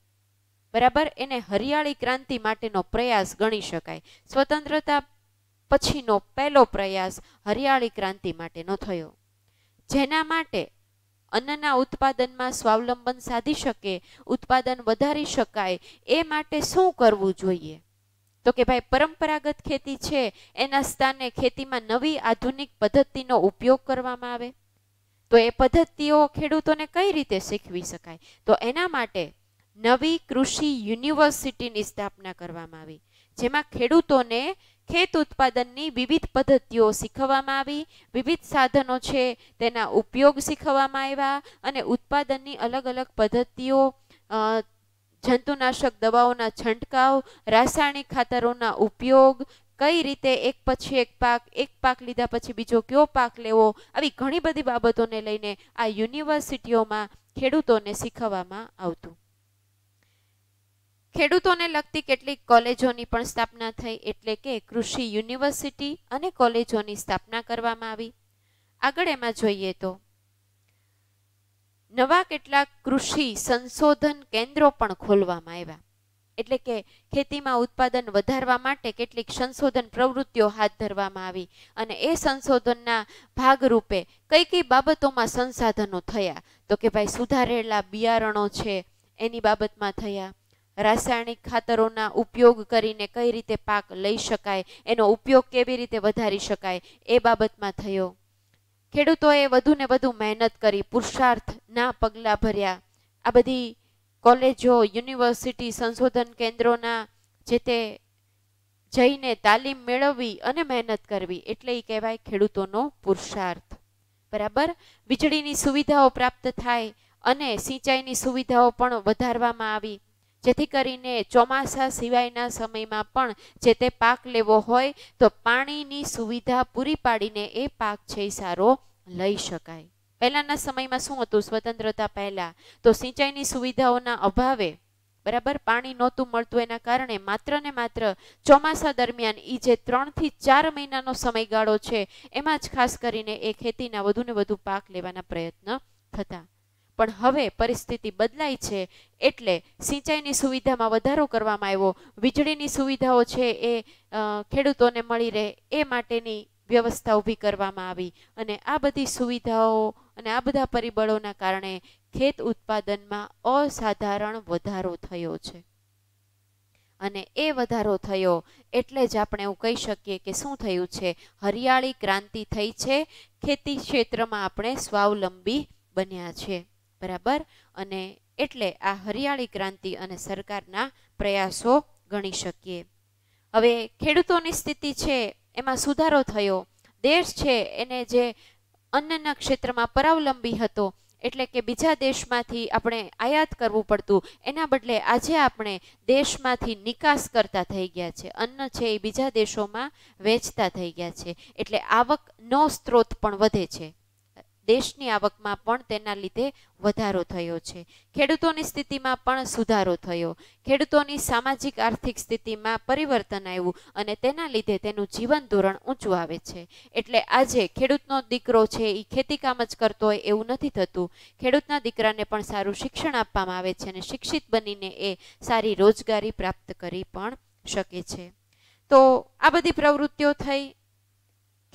બરાબર? એને હરિયાળી ક્રાંતિ માટેનો પ્રયાસ ગણી શકાય. સ્વતંત્રતા પછીનો પહેલો પ્રયાસ હરિયાળી ક્રાંતિ માટેનો થયો. જેના માટે અન્નના ઉત્પાદનમાં સ્વાવલંબન સાધી શકે, ઉત્પાદન વધારી શકાય, એ માટે શું કરવું જોઈએ? તો કે ભાઈ, પરંપરાગત ખેતી છે, એના સ્થાને ખેતીમાં નવી આધુનિક પદ્ધતિનો ઉપયોગ કરવામાં આવે. તો એ પદ્ધતિઓ ખેડૂતોને કઈ રીતે શીખવી શકાય? તો એના માટે નવી કૃષિ યુનિવર્સિટીની સ્થાપના કરવામાં આવી, જેમાં ખેડૂતોને ખેત ઉત્પાદનની વિવિધ પદ્ધતિઓ શીખવવામાં આવી. વિવિધ સાધનો છે, તેના ઉપયોગ શીખવવામાં આવ્યા અને ઉત્પાદનની અલગ અલગ પદ્ધતિઓ જંતુનાશક દવાઓના છંટકાવ, રાસાયણિક ખાતરોના ઉપયોગ, કઈ રીતે એક પછી એક પાક એક પાક લીધા પછી બીજો કયો પાક લેવો, આવી ઘણી બધી બાબતોને લઈને આ યુનિવર્સિટીઓમાં ખેડૂતોને શીખવવામાં આવતું. ખેડૂતોને લગતી કેટલીક કોલેજોની પણ સ્થાપના થઈ એટલે કે કૃષિ યુનિવર્સિટી અને કોલેજોની સ્થાપના કરવામાં આવી. આગળ એમાં જોઈએ તો નવા કેટલાક કૃષિ સંશોધન કેન્દ્રો પણ ખોલવામાં આવ્યા. એટલે કે ખેતીમાં ઉત્પાદન વધારવા માટે કેટલીક સંશોધન પ્રવૃત્તિઓ હાથ ધરવામાં આવી અને એ સંશોધનના ભાગરૂપે કઈ કઈ બાબતોમાં સંસાધનો થયા. તો કે ભાઈ સુધારેલા બિયારણો છે, એની બાબતમાં થયા. રાસાયણિક ખાતરોના ઉપયોગ કરીને કઈ રીતે પાક લઈ શકાય, એનો ઉપયોગ કેવી રીતે વધારી શકાય, એ બાબતમાં થયો. ખેડૂતોએ વધુ ને વધુ મહેનત કરી પુરુષાર્થના પગલાં ભર્યા. આ બધી કોલેજો, યુનિવર્સિટી, સંશોધન કેન્દ્રોના જે તે જઈને તાલીમ મેળવવી અને મહેનત કરવી, એટલે એ કહેવાય ખેડૂતોનો પુરુષાર્થ. બરાબર? વીજળીની સુવિધાઓ પ્રાપ્ત થાય અને સિંચાઈની સુવિધાઓ પણ વધારવામાં આવી. જેથી કરીને ચોમાસા સિવાયના સમયમાં પણ જે તે પાક લેવો હોય તો પાણીની સુવિધા પૂરી પાડીને એ પાક છે સારો લઈ શકાય. પહેલાંના સમયમાં શું હતું? સ્વતંત્રતા પહેલાં. તો સિંચાઈની સુવિધાઓના અભાવે બરાબર પાણી નહોતું મળતું એના કારણે માત્ર ને માત્ર ચોમાસા દરમિયાન એ જે ત્રણથી ચાર મહિનાનો સમયગાળો છે, એમાં જ ખાસ કરીને એ ખેતીના વધુ ને વધુ પાક લેવાના પ્રયત્ન થતા. પણ હવે પરિસ્થિતિ બદલાઈ છે એટલે સિંચાઈની સુવિધામાં વધારો કરવામાં આવ્યો. વીજળીની સુવિધાઓ છે એ ખેડૂતોને મળી રહે એ માટેની વ્યવસ્થા ઊભી કરવામાં આવી. અને આ બધી સુવિધાઓ અને આ બધા પરિબળોના કારણે ખેત ઉત્પાદનમાં અસાધારણ વધારો થયો છે. અને એ વધારો થયો એટલે જ આપણે એવું કહી શકીએ કે શું થયું છે? હરિયાળી ક્રાંતિ થઈ છે. ખેતી ક્ષેત્રમાં આપણે સ્વાવલંબી બન્યા છે. બરાબર? અને એટલે આ હરિયાળી ક્રાંતિ અને સરકારના પ્રયાસો ગણી શકીએ. હવે ખેડૂતોની સ્થિતિ છે, એમાં સુધારો થયો. દેશ છે, એને જે અન્નના ક્ષેત્રમાં પરાવલંબી હતો, એટલે કે બીજા દેશમાંથી આપણે આયાત કરવું પડતું, એના બદલે આજે આપણે દેશમાંથી નિકાસ કરતા થઈ ગયા છે. અન્ન છે એ બીજા દેશોમાં વેચતા થઈ ગયા છે. એટલે આવકનો સ્ત્રોત પણ વધે છે. દેશની આવકમાં પણ તેના લીધે વધારો થયો છે. ખેડૂતોની સ્થિતિમાં પણ સુધારો થયો. ખેડૂતોની સામાજિક આર્થિક સ્થિતિમાં પરિવર્તન આવ્યું અને તેના લીધે તેનું જીવન ધોરણ ઊંચું આવે છે. એટલે આજે ખેડૂતનો દીકરો છે એ ખેતીકામ જ કરતો હોય એવું નથી થતું. ખેડૂતના દીકરાને પણ સારું શિક્ષણ આપવામાં આવે છે અને શિક્ષિત બનીને એ સારી રોજગારી પ્રાપ્ત કરી પણ શકે છે. તો આ બધી પ્રવૃત્તિઓ થઈ.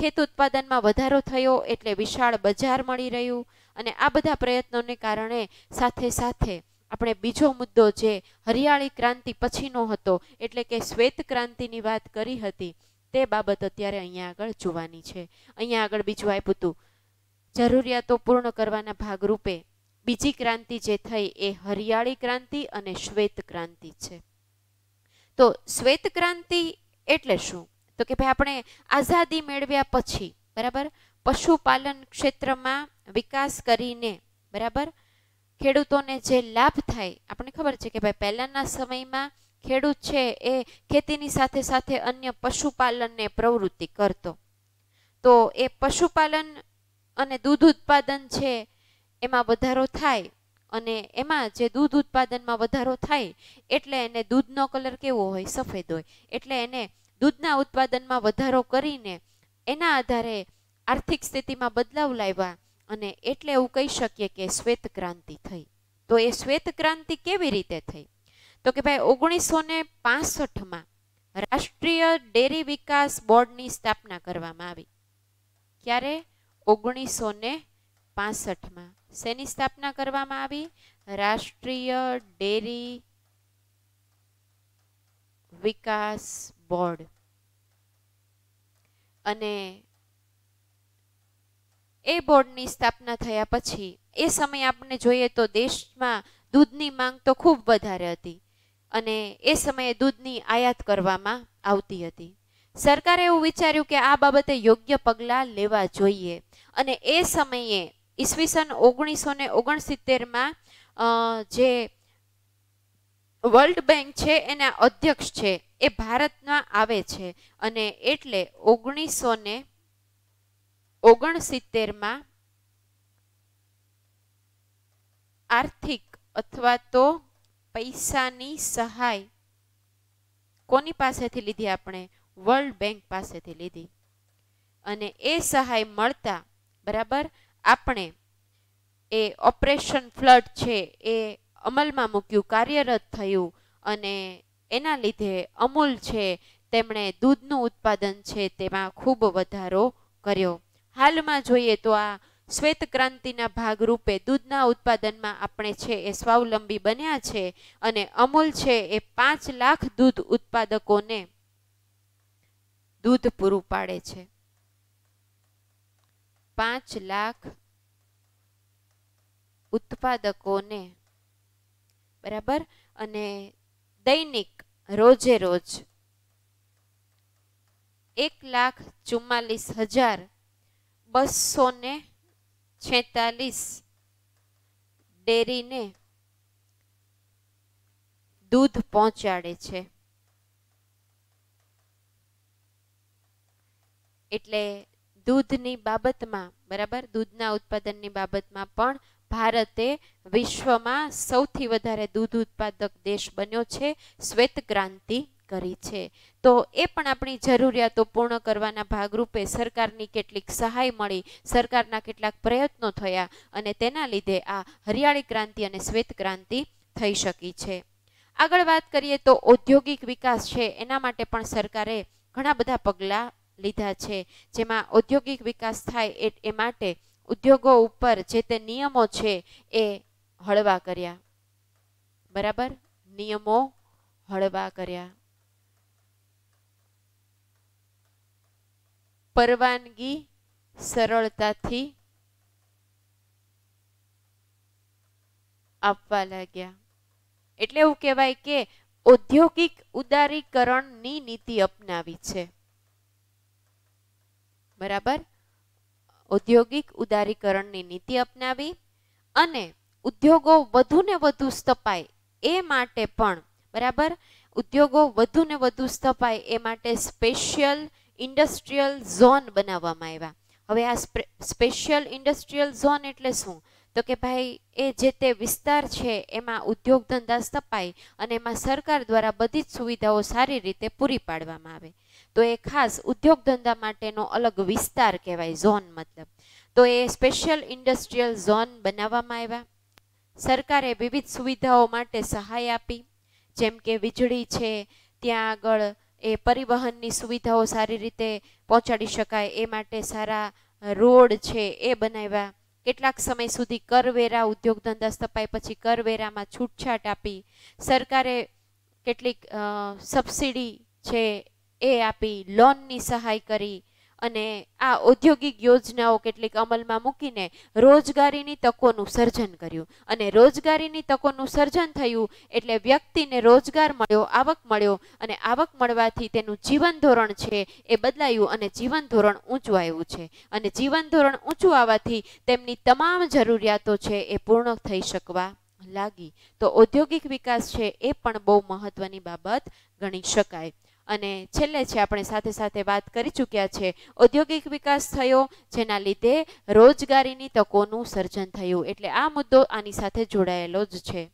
ખેત ઉત્પાદનમાં વધારો થયો એટલે વિશાળ બજાર મળી રહ્યું અને આ બધા પ્રયત્નોને કારણે સાથે સાથે આપણે બીજો મુદ્દો જે હરિયાળી ક્રાંતિ પછીનો હતો, એટલે કે શ્વેત ક્રાંતિની વાત કરી હતી, તે બાબત અત્યારે અહીંયા આગળ જોવાની છે. અહીંયા આગળ બીજું આપ્યું હતું, જરૂરિયાતો પૂર્ણ કરવાના ભાગરૂપે બીજી ક્રાંતિ જે થઈ એ હરિયાળી ક્રાંતિ અને શ્વેત ક્રાંતિ છે. તો શ્વેત ક્રાંતિ એટલે શું? તો કે ભાઈ આપણે આઝાદી મેળવ્યા પછી, બરાબર? પશુપાલન ક્ષેત્રમાં વિકાસ કરીને, બરાબર? ખેડૂતોને જે લાભ થાય, આપણને ખબર છે કે ભાઈ પહેલાંના સમયમાં ખેડૂત છે એ ખેતીની સાથે સાથે અન્ય પશુપાલનને પ્રવૃત્તિ કરતો. તો એ પશુપાલન અને દૂધ ઉત્પાદન છે, એમાં વધારો થાય અને એમાં જે દૂધ ઉત્પાદનમાં વધારો થાય, એટલે એને દૂધનો કલર કેવો હોય? સફેદ હોય. એટલે એને દૂધના ઉત્પાદનમાં વધારો કરીને એના આધારે આર્થિક સ્થિતિમાં બદલાવ લાવ્યા અને એટલે એવું કહી શકીએ કે શ્વેત ક્રાંતિ થઈ. તો એ શ્વેત ક્રાંતિ કેવી રીતે થઈ? તો કે ભાઈ ઓગણીસો ને પાસઠમાં રાષ્ટ્રીય ડેરી વિકાસ બોર્ડની સ્થાપના કરવામાં આવી. ક્યારે? ઓગણીસો ને પાસઠમાં. શેની સ્થાપના કરવામાં આવી? રાષ્ટ્રીય ડેરી વિકાસ બોર્ડ અને એ બોર્ડની સ્થાપના થયા પછી, એ સમયે આપણે જોઈએ તો દેશમાં દૂધની માંગ તો ખૂબ વધારે હતી અને એ સમયે દૂધની આયાત કરવામાં આવતી હતી. સરકારે એવું વિચાર્યું કે આ બાબતે યોગ્ય પગલાં લેવા જોઈએ અને એ સમયે ઈસવીસન ઓગણીસો ને ઓગણસિત્તેરમાં જે વર્લ્ડ બેંક છે, એના અધ્યક્ષ છે, એ ભારતમાં આવે છે અને એટલે ઓગણીસો ને ઓગણસિત્તેરમાં આર્થિક અથવા તો પૈસાની સહાય કોની પાસેથી લીધી આપણે? વર્લ્ડ બેંક પાસેથી લીધી. અને એ સહાય મળતા, બરાબર, આપણે એ ઓપરેશન ફ્લડ છે, એ અમલમાં મૂક્યું, કાર્યરત થયું અને એના લીધે અમૂલ છે, તેમણે દૂધનું ઉત્પાદન છે તેમાં ખૂબ વધારો કર્યો. હાલમાં જોઈએ તો આ શ્વેત ક્રાંતિના ભાગરૂપે દૂધના ઉત્પાદનમાં આપણે છે એ સ્વાવલંબી બન્યા છે અને અમૂલ છે એ પાંચ લાખ દૂધ ઉત્પાદકોને દૂધ પૂરું પાડે છે. પાંચ લાખ ઉત્પાદકોને બરાબર? અને દૈનિક, રોજે રોજ એક લાખ ચુમ્માલીસ હજાર બસો ને છેતાલીસ ડેરીને દૂધ પહોંચાડે છે. એટલે દૂધની બાબતમાં, બરાબર? દૂધના ઉત્પાદનની બાબતમાં પણ ભારતે વિશ્વમાં સૌથી વધારે દૂધ ઉત્પાદક દેશ બન્યો છે, શ્વેત ક્રાંતિ કરી છે. તો એ પણ આપણી જરૂરિયાતો પૂર્ણ કરવાના ભાગરૂપે સરકારની કેટલીક સહાય મળી, સરકારના કેટલાક પ્રયત્નો થયા અને તેના લીધે આ હરિયાળી ક્રાંતિ અને શ્વેત ક્રાંતિ થઈ શકી છે. આગળ વાત કરીએ તો ઔદ્યોગિક વિકાસ છે, એના માટે પણ સરકારે ઘણા બધા પગલાં લીધા છે. જેમાં ઔદ્યોગિક વિકાસ થાય એ માટે ઉદ્યોગો ઉપર જે તે નિયમો છે એ હળવા કર્યા. બરાબર? નિયમો હળવા કર્યા. પરવાનગી સરળતાથી આપવા લાગ્યા. એટલે એવું કહેવાય કે ઔદ્યોગિક ઉદારીકરણની નીતિ અપનાવી છે. બરાબર? ઔદ્યોગિક ઉદારીકરણની નીતિ અપનાવી અને ઉદ્યોગો વધુને વધુ સ્થપાય એ માટે પણ, બરાબર? ઉદ્યોગો વધુને વધુ સ્થપાય એ માટે સ્પેશિયલ ઇન્ડસ્ટ્રીયલ ઝોન બનાવવામાં આવ્યા. હવે આ સ્પેશિયલ ઇન્ડસ્ટ્રીયલ ઝોન એટલે શું? તો કે ભાઈ, એ જે તે વિસ્તાર છે, એમાં ઉદ્યોગ ધંધા સ્થપાય અને એમાં સરકાર દ્વારા બધી જ સુવિધાઓ સારી રીતે પૂરી પાડવામાં આવે. તો એ ખાસ ઉદ્યોગ ધંધા માટેનો અલગ વિસ્તાર કહેવાય, ઝોન મતલબ. તો એ સ્પેશિયલ ઇન્ડસ્ટ્રીયલ ઝોન બનાવવામાં આવ્યા. સરકારે વિવિધ સુવિધાઓ માટે સહાય આપી. જેમ કે વીજળી છે, ત્યાં આગળ એ પરિવહનની સુવિધાઓ સારી રીતે પહોંચાડી શકાય, એ માટે સારા રોડ છે, એ બનાવ્યા. કેટલાક સમય સુધી કરવેરા ઉદ્યોગ ધંધા સ્થપાય, પછી કરવેરામાં છૂટછાટ આપી. સરકારે કેટલીક સબસિડી છે એ આપી લોનની સહાય કરી અને આ ઔદ્યોગિક યોજનાઓ કેટલીક અમલમાં મૂકીને રોજગારીની તકોનું સર્જન કર્યું. અને રોજગારીની તકોનું સર્જન થયું એટલે વ્યક્તિને રોજગાર મળ્યો, આવક મળ્યો અને આવક મળવાથી તેનું જીવન ધોરણ છે એ બદલાયું અને જીવન ધોરણ ઊંચું આવ્યું છે. અને જીવન ધોરણ ઊંચું આવવાથી તેમની તમામ જરૂરિયાતો છે એ પૂર્ણ થઈ શકવા લાગી. તો ઔદ્યોગિક વિકાસ છે એ પણ બહુ મહત્વની બાબત ગણી શકાય. અને છેલ્લે છે આપણે સાથે સાથે વાત કરી ચૂક્યા છે, ઔદ્યોગિક વિકાસ થયો, જેના લીધે રોજગારીની તકોનું સર્જન થયું. એટલે આ મુદ્દો આની સાથે જોડાયેલો જ છે.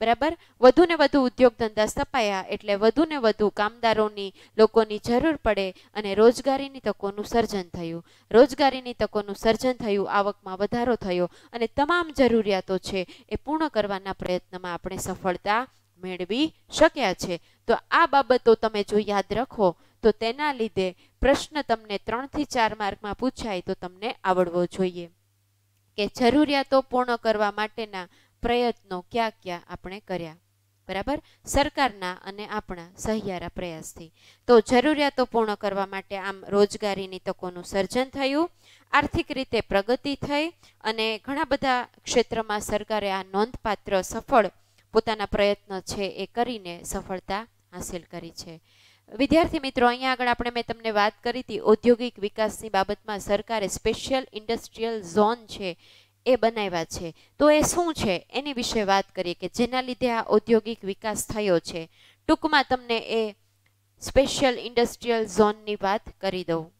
બરાબર? વધુને વધુ ઉદ્યોગ ધંધા સ્થપાયા, એટલે વધુ ને વધુ કામદારોની, લોકોની જરૂર પડે અને રોજગારીની તકોનું સર્જન થયું. રોજગારીની તકોનું સર્જન થયું, આવકમાં વધારો થયો અને તમામ જરૂરિયાતો છે એ પૂર્ણ કરવાના પ્રયત્નમાં આપણે સફળતા મેળવી શક્યા છે. તો આ બાબતો તમે જો યાદ રાખો, તો તેના લીધે પ્રશ્ન તમને ત્રણથી ચાર માર્કમાં પૂછાય તો તમને આવડવો જોઈએ. કે જરૂરિયાતો પૂર્ણ કરવા માટેના પ્રયત્નો ક્યાં ક્યાં આપણે કર્યા. બરાબર? સરકારના અને આપણા સહિયારા પ્રયાસથી. તો જરૂરિયાતો પૂર્ણ કરવા માટે આમ રોજગારીની તકોનું સર્જન થયું, આર્થિક રીતે પ્રગતિ થઈ અને ઘણા બધા ક્ષેત્રમાં સરકારે આ નોંધપાત્ર સફળ પોતાના પ્રયત્ન છે એ કરીને સફળતા હાંસિલ કરી છે. વિદ્યાર્થી મિત્રો, અહીંયા આગળ આપણે મેં તમને વાત કરી હતી, ઔદ્યોગિક વિકાસની બાબતમાં સરકારે સ્પેશિયલ ઇન્ડસ્ટ્રીયલ ઝોન છે એ બનાવ્યા છે. તો એ શું છે? એની વિશે વાત કરીએ કે જેના લીધે આ ઔદ્યોગિક વિકાસ થયો છે. ટૂંકમાં તમને એ સ્પેશિયલ ઇન્ડસ્ટ્રીયલ ઝોનની વાત કરી દઉં.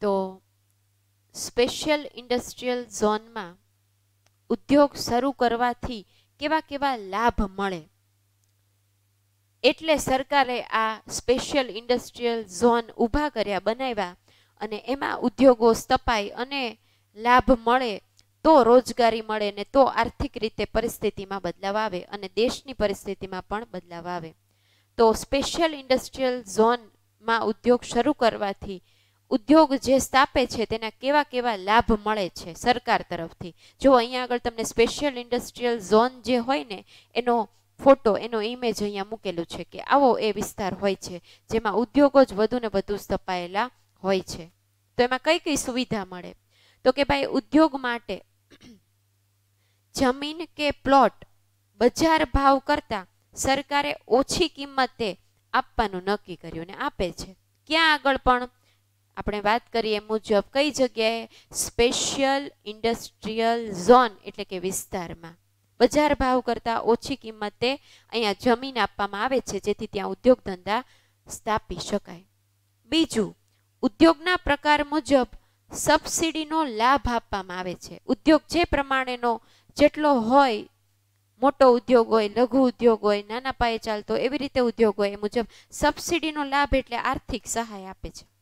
તો સ્પેશિયલ ઇન્ડસ્ટ્રીયલ ઝોનમાં ઉદ્યોગ શરૂ કરવાથી કેવા કેવા લાભ મળે? એટલે સરકારે આ સ્પેશિયલ ઇન્ડસ્ટ્રીયલ ઝોન ઊભા કર્યા, બનાવ્યા અને એમાં ઉદ્યોગો સ્થપાય અને લાભ મળે તો રોજગારી મળે ને તો આર્થિક રીતે પરિસ્થિતિમાં બદલાવ આવે અને દેશની પરિસ્થિતિમાં પણ બદલાવ આવે. તો સ્પેશિયલ ઇન્ડસ્ટ્રીયલ ઝોનમાં ઉદ્યોગ શરૂ કરવાથી ઉદ્યોગ જે સ્થાપે છે, તેના કેવા કેવા લાભ મળે છે સરકાર તરફથી? જો અહીંયા આગળ તમને સ્પેશિયલ ઇન્ડસ્ટ્રીયલ ઝોન જે હોય ને, એનો ફોટો એનો ઇમેજ અહીંયા મૂકેલું છે કે આવો એ વિસ્તાર હોય છે, જેમાં ઉદ્યોગો જ વધુ ને વધુ સ્થપાયેલા હોય છે. તો એમાં કઈ કઈ સુવિધા મળે? તો કે ભાઈ, ઉદ્યોગ માટે જમીન કે પ્લોટ બજાર ભાવ કરતા સરકારે ઓછી કિંમતે આપવાનું નક્કી કર્યું ને આપે છે. ક્યાં આગળ પણ આપણે વાત કરીએ મુજબ, કઈ જગ્યાએ? સ્પેશિયલ ઇન્ડસ્ટ્રીયલ ઝોન એટલે કે વિસ્તારમાં. બજાર ભાવ કરતાં ઓછી કિંમતે અહીંયા જમીન આપવામાં આવે છે, જેથી ત્યાં ઉદ્યોગ ધંધા સ્થાપી શકાય. બીજું, ઉદ્યોગના પ્રકાર મુજબ સબસિડીનો લાભ આપવામાં આવે છે. ઉદ્યોગ જે પ્રમાણેનો જેટલો હોય, મોટો ઉદ્યોગ હોય, લઘુ ઉદ્યોગ હોય, નાના પાયે ચાલતો એવી રીતે ઉદ્યોગ હોય, એ મુજબ સબસિડીનો લાભ એટલે આર્થિક સહાય આપે છે.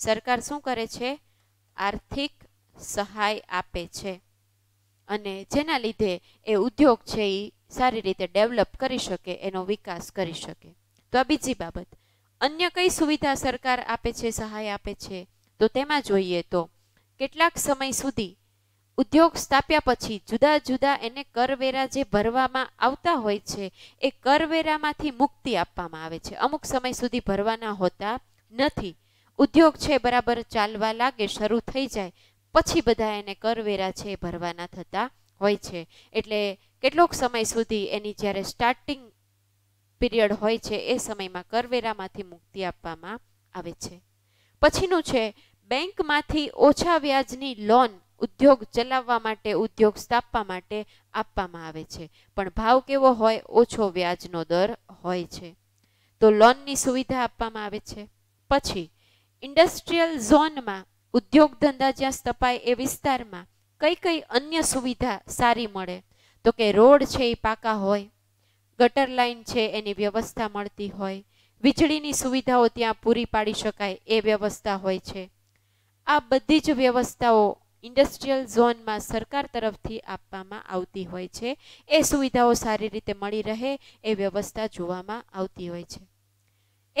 સરકાર શું કરે છે? આર્થિક સહાય આપે છે. અને જેના લીધે એ ઉદ્યોગ છે એ સારી રીતે ડેવલપ કરી શકે, એનો વિકાસ કરી શકે. તો આ બીજી બાબત. અન્ય કઈ સુવિધા સરકાર આપે છે, સહાય આપે છે? તો તેમાં જોઈએ તો કેટલાક સમય સુધી ઉદ્યોગ સ્થાપ્યા પછી જુદા જુદા એને કરવેરા જે ભરવામાં આવતા હોય છે, એ કરવેરામાંથી મુક્તિ આપવામાં આવે છે. અમુક સમય સુધી ભરવાના હોતા નથી. ઉદ્યોગ છે બરાબર, ચાલવા લાગે, શરૂ થઈ જાય, પછી બધા એને કરવેરા છે, ભરવાના થતા હોય છે. એટલે કેટલોક સમય સુધી એની જ્યારે સ્ટાર્ટિંગ પીરિયડ હોય છે, એ સમયમાં કરવેરામાંથી મુક્તિ આપવામાં આવે છે. પછીનું છે, બેંકમાંથી ઓછા વ્યાજની લોન ઉદ્યોગ ચલાવવા માટે, ઉદ્યોગ સ્થાપવા માટે આપવામાં આવે છે. પણ ભાવ કેવો હોય? ઓછો વ્યાજનો દર હોય છે. તો લોનની સુવિધા આપવામાં આવે છે. પછી ઇન્ડસ્ટ્રીયલ ઝોનમાં, ઉદ્યોગ ધંધા જ્યાં સ્થપાય એ વિસ્તારમાં કઈ કઈ અન્ય સુવિધા સારી મળે? તો કે રોડ છે એ પાકા હોય, ગટર લાઈન છે એની વ્યવસ્થા મળતી હોય, વીજળીની સુવિધાઓ ત્યાં પૂરી પાડી શકાય એ વ્યવસ્થા હોય છે. આ બધી જ વ્યવસ્થાઓ ઇન્ડસ્ટ્રીયલ ઝોનમાં સરકાર તરફથી આપવામાં આવતી હોય છે. એ સુવિધાઓ સારી રીતે મળી રહે એ વ્યવસ્થા જોવામાં આવતી હોય છે.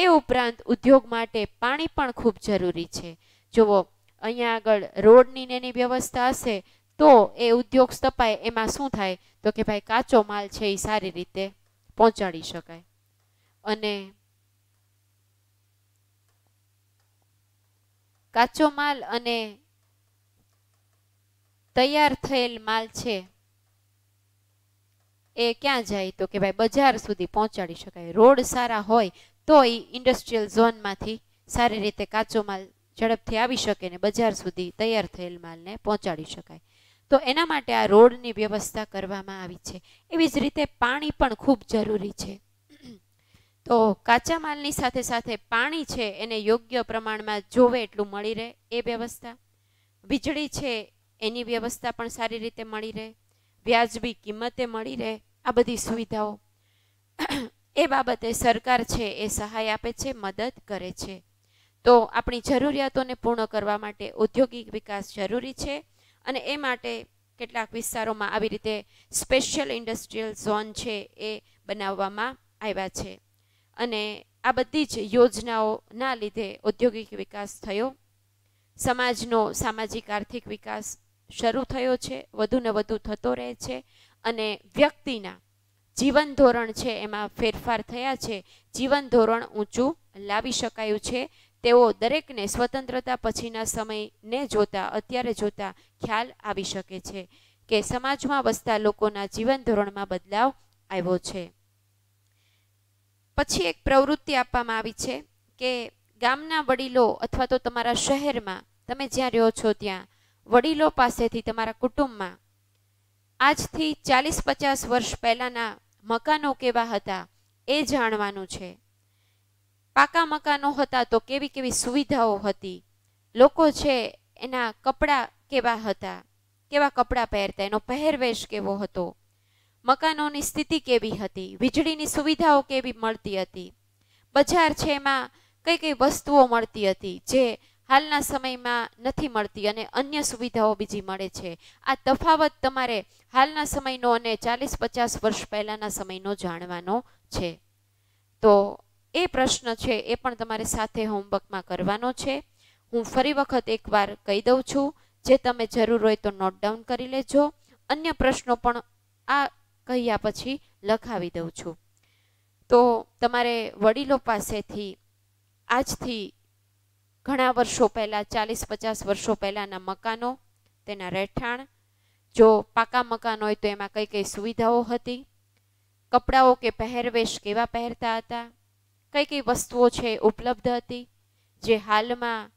એ ઉપરાંત ઉદ્યોગ માટે પાણી પણ ખૂબ જરૂરી છે. જુઓ, અહીંયા આગળ રોડની એની વ્યવસ્થા હશે, તો એ ઉદ્યોગ સ્થપાય, એમાં શું થાય? તો કે ભાઈ કાચો માલ છે એ સારી રીતે પહોંચાડી શકાય. અને કાચો માલ અને તૈયાર થયેલ માલ છે, એ ક્યાં જાય? તો કે ભાઈ બજાર સુધી પહોંચાડી શકાય. રોડ સારા હોય તો એ ઇન્ડસ્ટ્રીયલ ઝોનમાંથી સારી રીતે કાચો માલ ઝડપથી આવી શકે ને બજાર સુધી તૈયાર થયેલ માલને પહોંચાડી શકાય. તો એના માટે આ રોડની વ્યવસ્થા કરવામાં આવી છે. એવી જ રીતે પાણી પણ ખૂબ જરૂરી છે. *clears throat* તો કાચા માલની સાથે સાથે પાણી છે એને યોગ્ય પ્રમાણમાં જોવે એટલું મળી રહે એ વ્યવસ્થા. વીજળી છે એની વ્યવસ્થા પણ સારી રીતે મળી રહે. વ્યાજબી કિંમતે મળી રહે આ બધી સુવિધાઓ. એ બાબતે સરકાર છે એ સહાય આપે છે, મદદ કરે છે. તો આપણી જરૂરિયાતોને પૂર્ણ કરવા માટે ઔદ્યોગિક વિકાસ જરૂરી છે અને એ માટે કેટલાક વિસ્તારોમાં આવી રીતે સ્પેશિયલ ઇન્ડસ્ટ્રીયલ ઝોન છે એ બનાવવામાં આવ્યા છે. અને આ બધી જ યોજનાઓના લીધે ઔદ્યોગિક વિકાસ થયો. સમાજનો સામાજિક આર્થિક વિકાસ શરૂ થયો છે, વધુને વધુ થતો રહે છે અને વ્યક્તિના જીવન ધોરણ છે, એમાં ફેરફાર થયા છે. જીવન ધોરણ ઊંચું લાવી શકાયું છે. તેઓ દરેકને સ્વતંત્રતા પછીના સમયને જોતા, અત્યારે જોતા ખ્યાલ આવી શકે છે કે સમાજમાં વસતા લોકોના જીવન ધોરણમાં બદલાવ આવ્યો છે. પછી એક પ્રવૃત્તિ આપવામાં આવી છે કે ગામના વડીલો અથવા તો તમારા શહેરમાં, તમે જ્યાં રહ્યો છો ત્યાં, વડીલો પાસેથી તમારા કુટુંબમાં આજથી ચાલીસ પચાસ વર્ષ પહેલાના મકાનો કેવા હતા એ જાણવાનું છે. પાકા મકાનો હતા તો કેવી કેવી સુવિધાઓ હતી? લોકો છે એના કપડાં કેવા હતા? કેવા કપડાં પહેરતા? એનો પહેરવેશ કેવો હતો? મકાનોની સ્થિતિ કેવી હતી? વીજળીની સુવિધાઓ કેવી મળતી હતી? બજાર છે એમાં કઈ કઈ વસ્તુઓ મળતી હતી જે હાલના સમયમાં નથી મળતી અને અન્ય સુવિધાઓ બીજી મળે છે. આ તફાવત તમારે હાલના સમયનો અને ચાલીસ પચાસ વર્ષ પહેલાંના સમયનો જાણવાનો છે. તો એ પ્રશ્ન છે એ પણ તમારે સાથે હોમવર્કમાં કરવાનો છે. હું ફરી વખત એકવાર કહી દઉં છું, જે તમે જરૂર હોય તો નોટ ડાઉન કરી લેજો. અન્ય પ્રશ્નો પણ આ કહ્યા પછી લખાવી દઉં છું. તો તમારે વડીલો પાસેથી આજથી ઘણા વર્ષો પહેલાં, ચાલીસ પચાસ વર્ષો પહેલાંના મકાનો, તેના રહેઠાણ જો પાકા મકાન હોય તો એમાં કઈ કઈ સુવિધાઓ હતી? કપડાઓ કે પહેરવેશ કેવા પહેરતા હતા? કઈ કઈ વસ્તુઓ છે ઉપલબ્ધ હતી, જે હાલમાં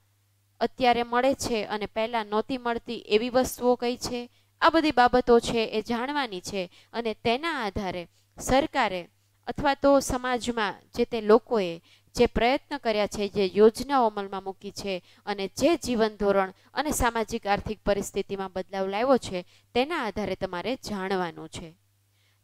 અત્યારે મળે છે અને પહેલાં નહોતી મળતી એવી વસ્તુઓ કઈ છે? આ બધી બાબતો છે એ જાણવાની છે અને તેના આધારે સરકારે અથવા તો સમાજમાં જે તે લોકોએ જે પ્રયત્ન કર્યા છે, જે યોજનાઓ અમલમાં મૂકી છે અને જે જીવન ધોરણ અને સામાજિક આર્થિક પરિસ્થિતિમાં બદલાવ લાવ્યો છે, તેના આધારે તમારે જાણવાનું છે.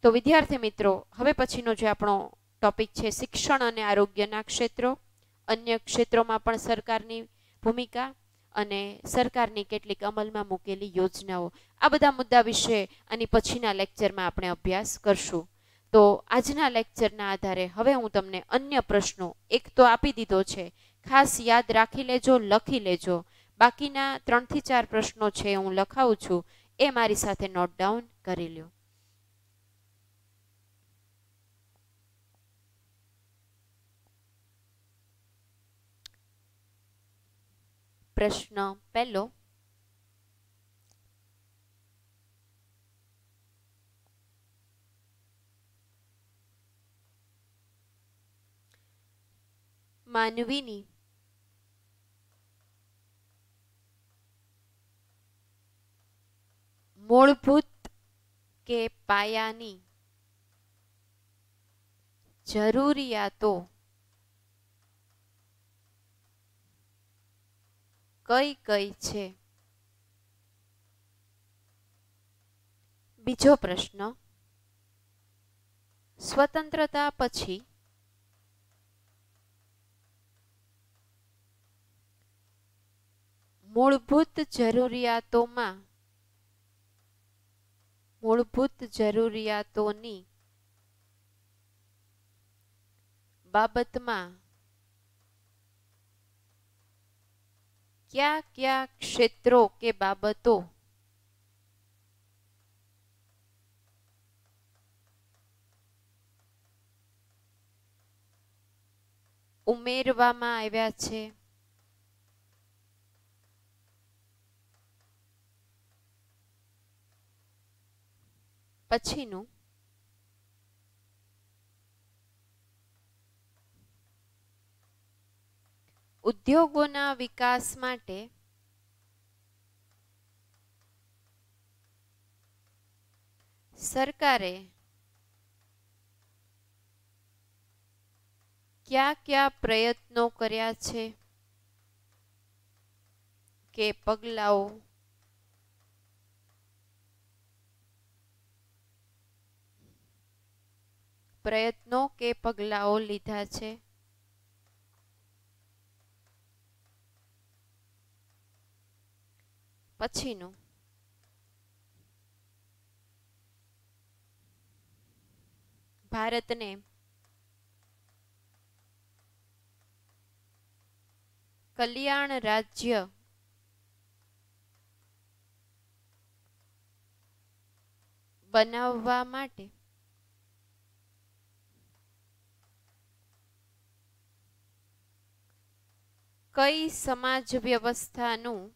તો વિદ્યાર્થી મિત્રો, હવે પછીનો જે આપણો ટોપિક છે, શિક્ષણ અને આરોગ્યના ક્ષેત્રો, અન્ય ક્ષેત્રોમાં પણ સરકારની ભૂમિકા અને સરકારની કેટલીક અમલમાં મૂકેલી યોજનાઓ. આ બધા મુદ્દા વિશે આની પછીના લેક્ચરમાં આપણે અભ્યાસ કરશું. તો આજના લેક્ચરના આધારે હવે હું તમને અન્ય પ્રશ્નો એક તો આપી દીધો છે. ખાસ યાદ રાખી લેજો, લખી લેજો. બાકીના ત્રણથી ચાર પ્રશ્નો છે હું લખાવું છું. એ મારી સાથે નોટ ડાઉન કરી લ્યો. પ્રશ્ન પહેલો માનવીની. મૂળભૂત કે પાયાની જરૂરિયાતો કઈ કઈ છે? બીજો પ્રશ્ન. સ્વતંત્રતા પછી મૂળભૂત જરૂરિયાતોમાં મૂળભૂત જરૂરિયાતોની બાબતમાં કયા કયા ક્ષેત્રો કે બાબતો ઉમેરવામાં આવ્યા છે? પછીનું ઉદ્યોગોના વિકાસ માટે સરકારે કયા કયા પ્રયત્નો કર્યા છે? કે પગલાઓ પ્રયત્નો કે પગલાઓ લીધા છે? પછીનું. ભારતને કલ્યાણ રાજ્ય બનાવવા માટે કઈ સમાજ વ્યવસ્થાનું?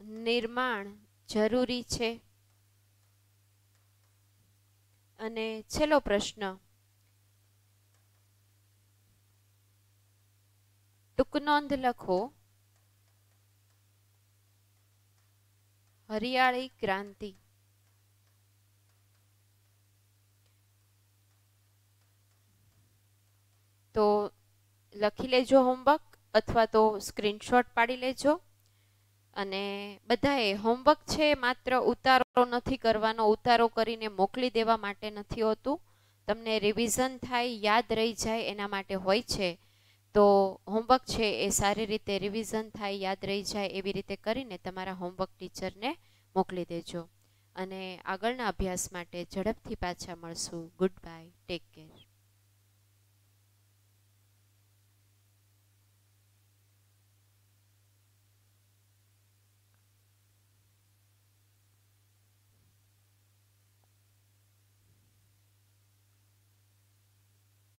નિર્માણ જરૂરી છે? અને છેલ્લો પ્રશ્ન. ટૂંકનોંધ લખો. હરિયાળી ક્રાંતિ. તો લખી લેજો હોમવર્ક અથવા તો સ્ક્રીનશોટ પાડી લેજો. અને બધાએ હોમવર્ક છે માત્ર ઉતારો નથી કરવાનો, ઉતારો કરીને મોકલી દેવા માટે નથી હોતું. તમને રિવિઝન થાય, યાદ રહી જાય એના માટે હોય છે. તો હોમવર્ક છે એ સારી રીતે રિવિઝન થાય, યાદ રહી જાય એવી રીતે કરીને તમારા હોમવર્ક ટીચરને મોકલી દેજો. અને આગળના અભ્યાસ માટે ઝડપથી પાછા મળશું. Good bye take care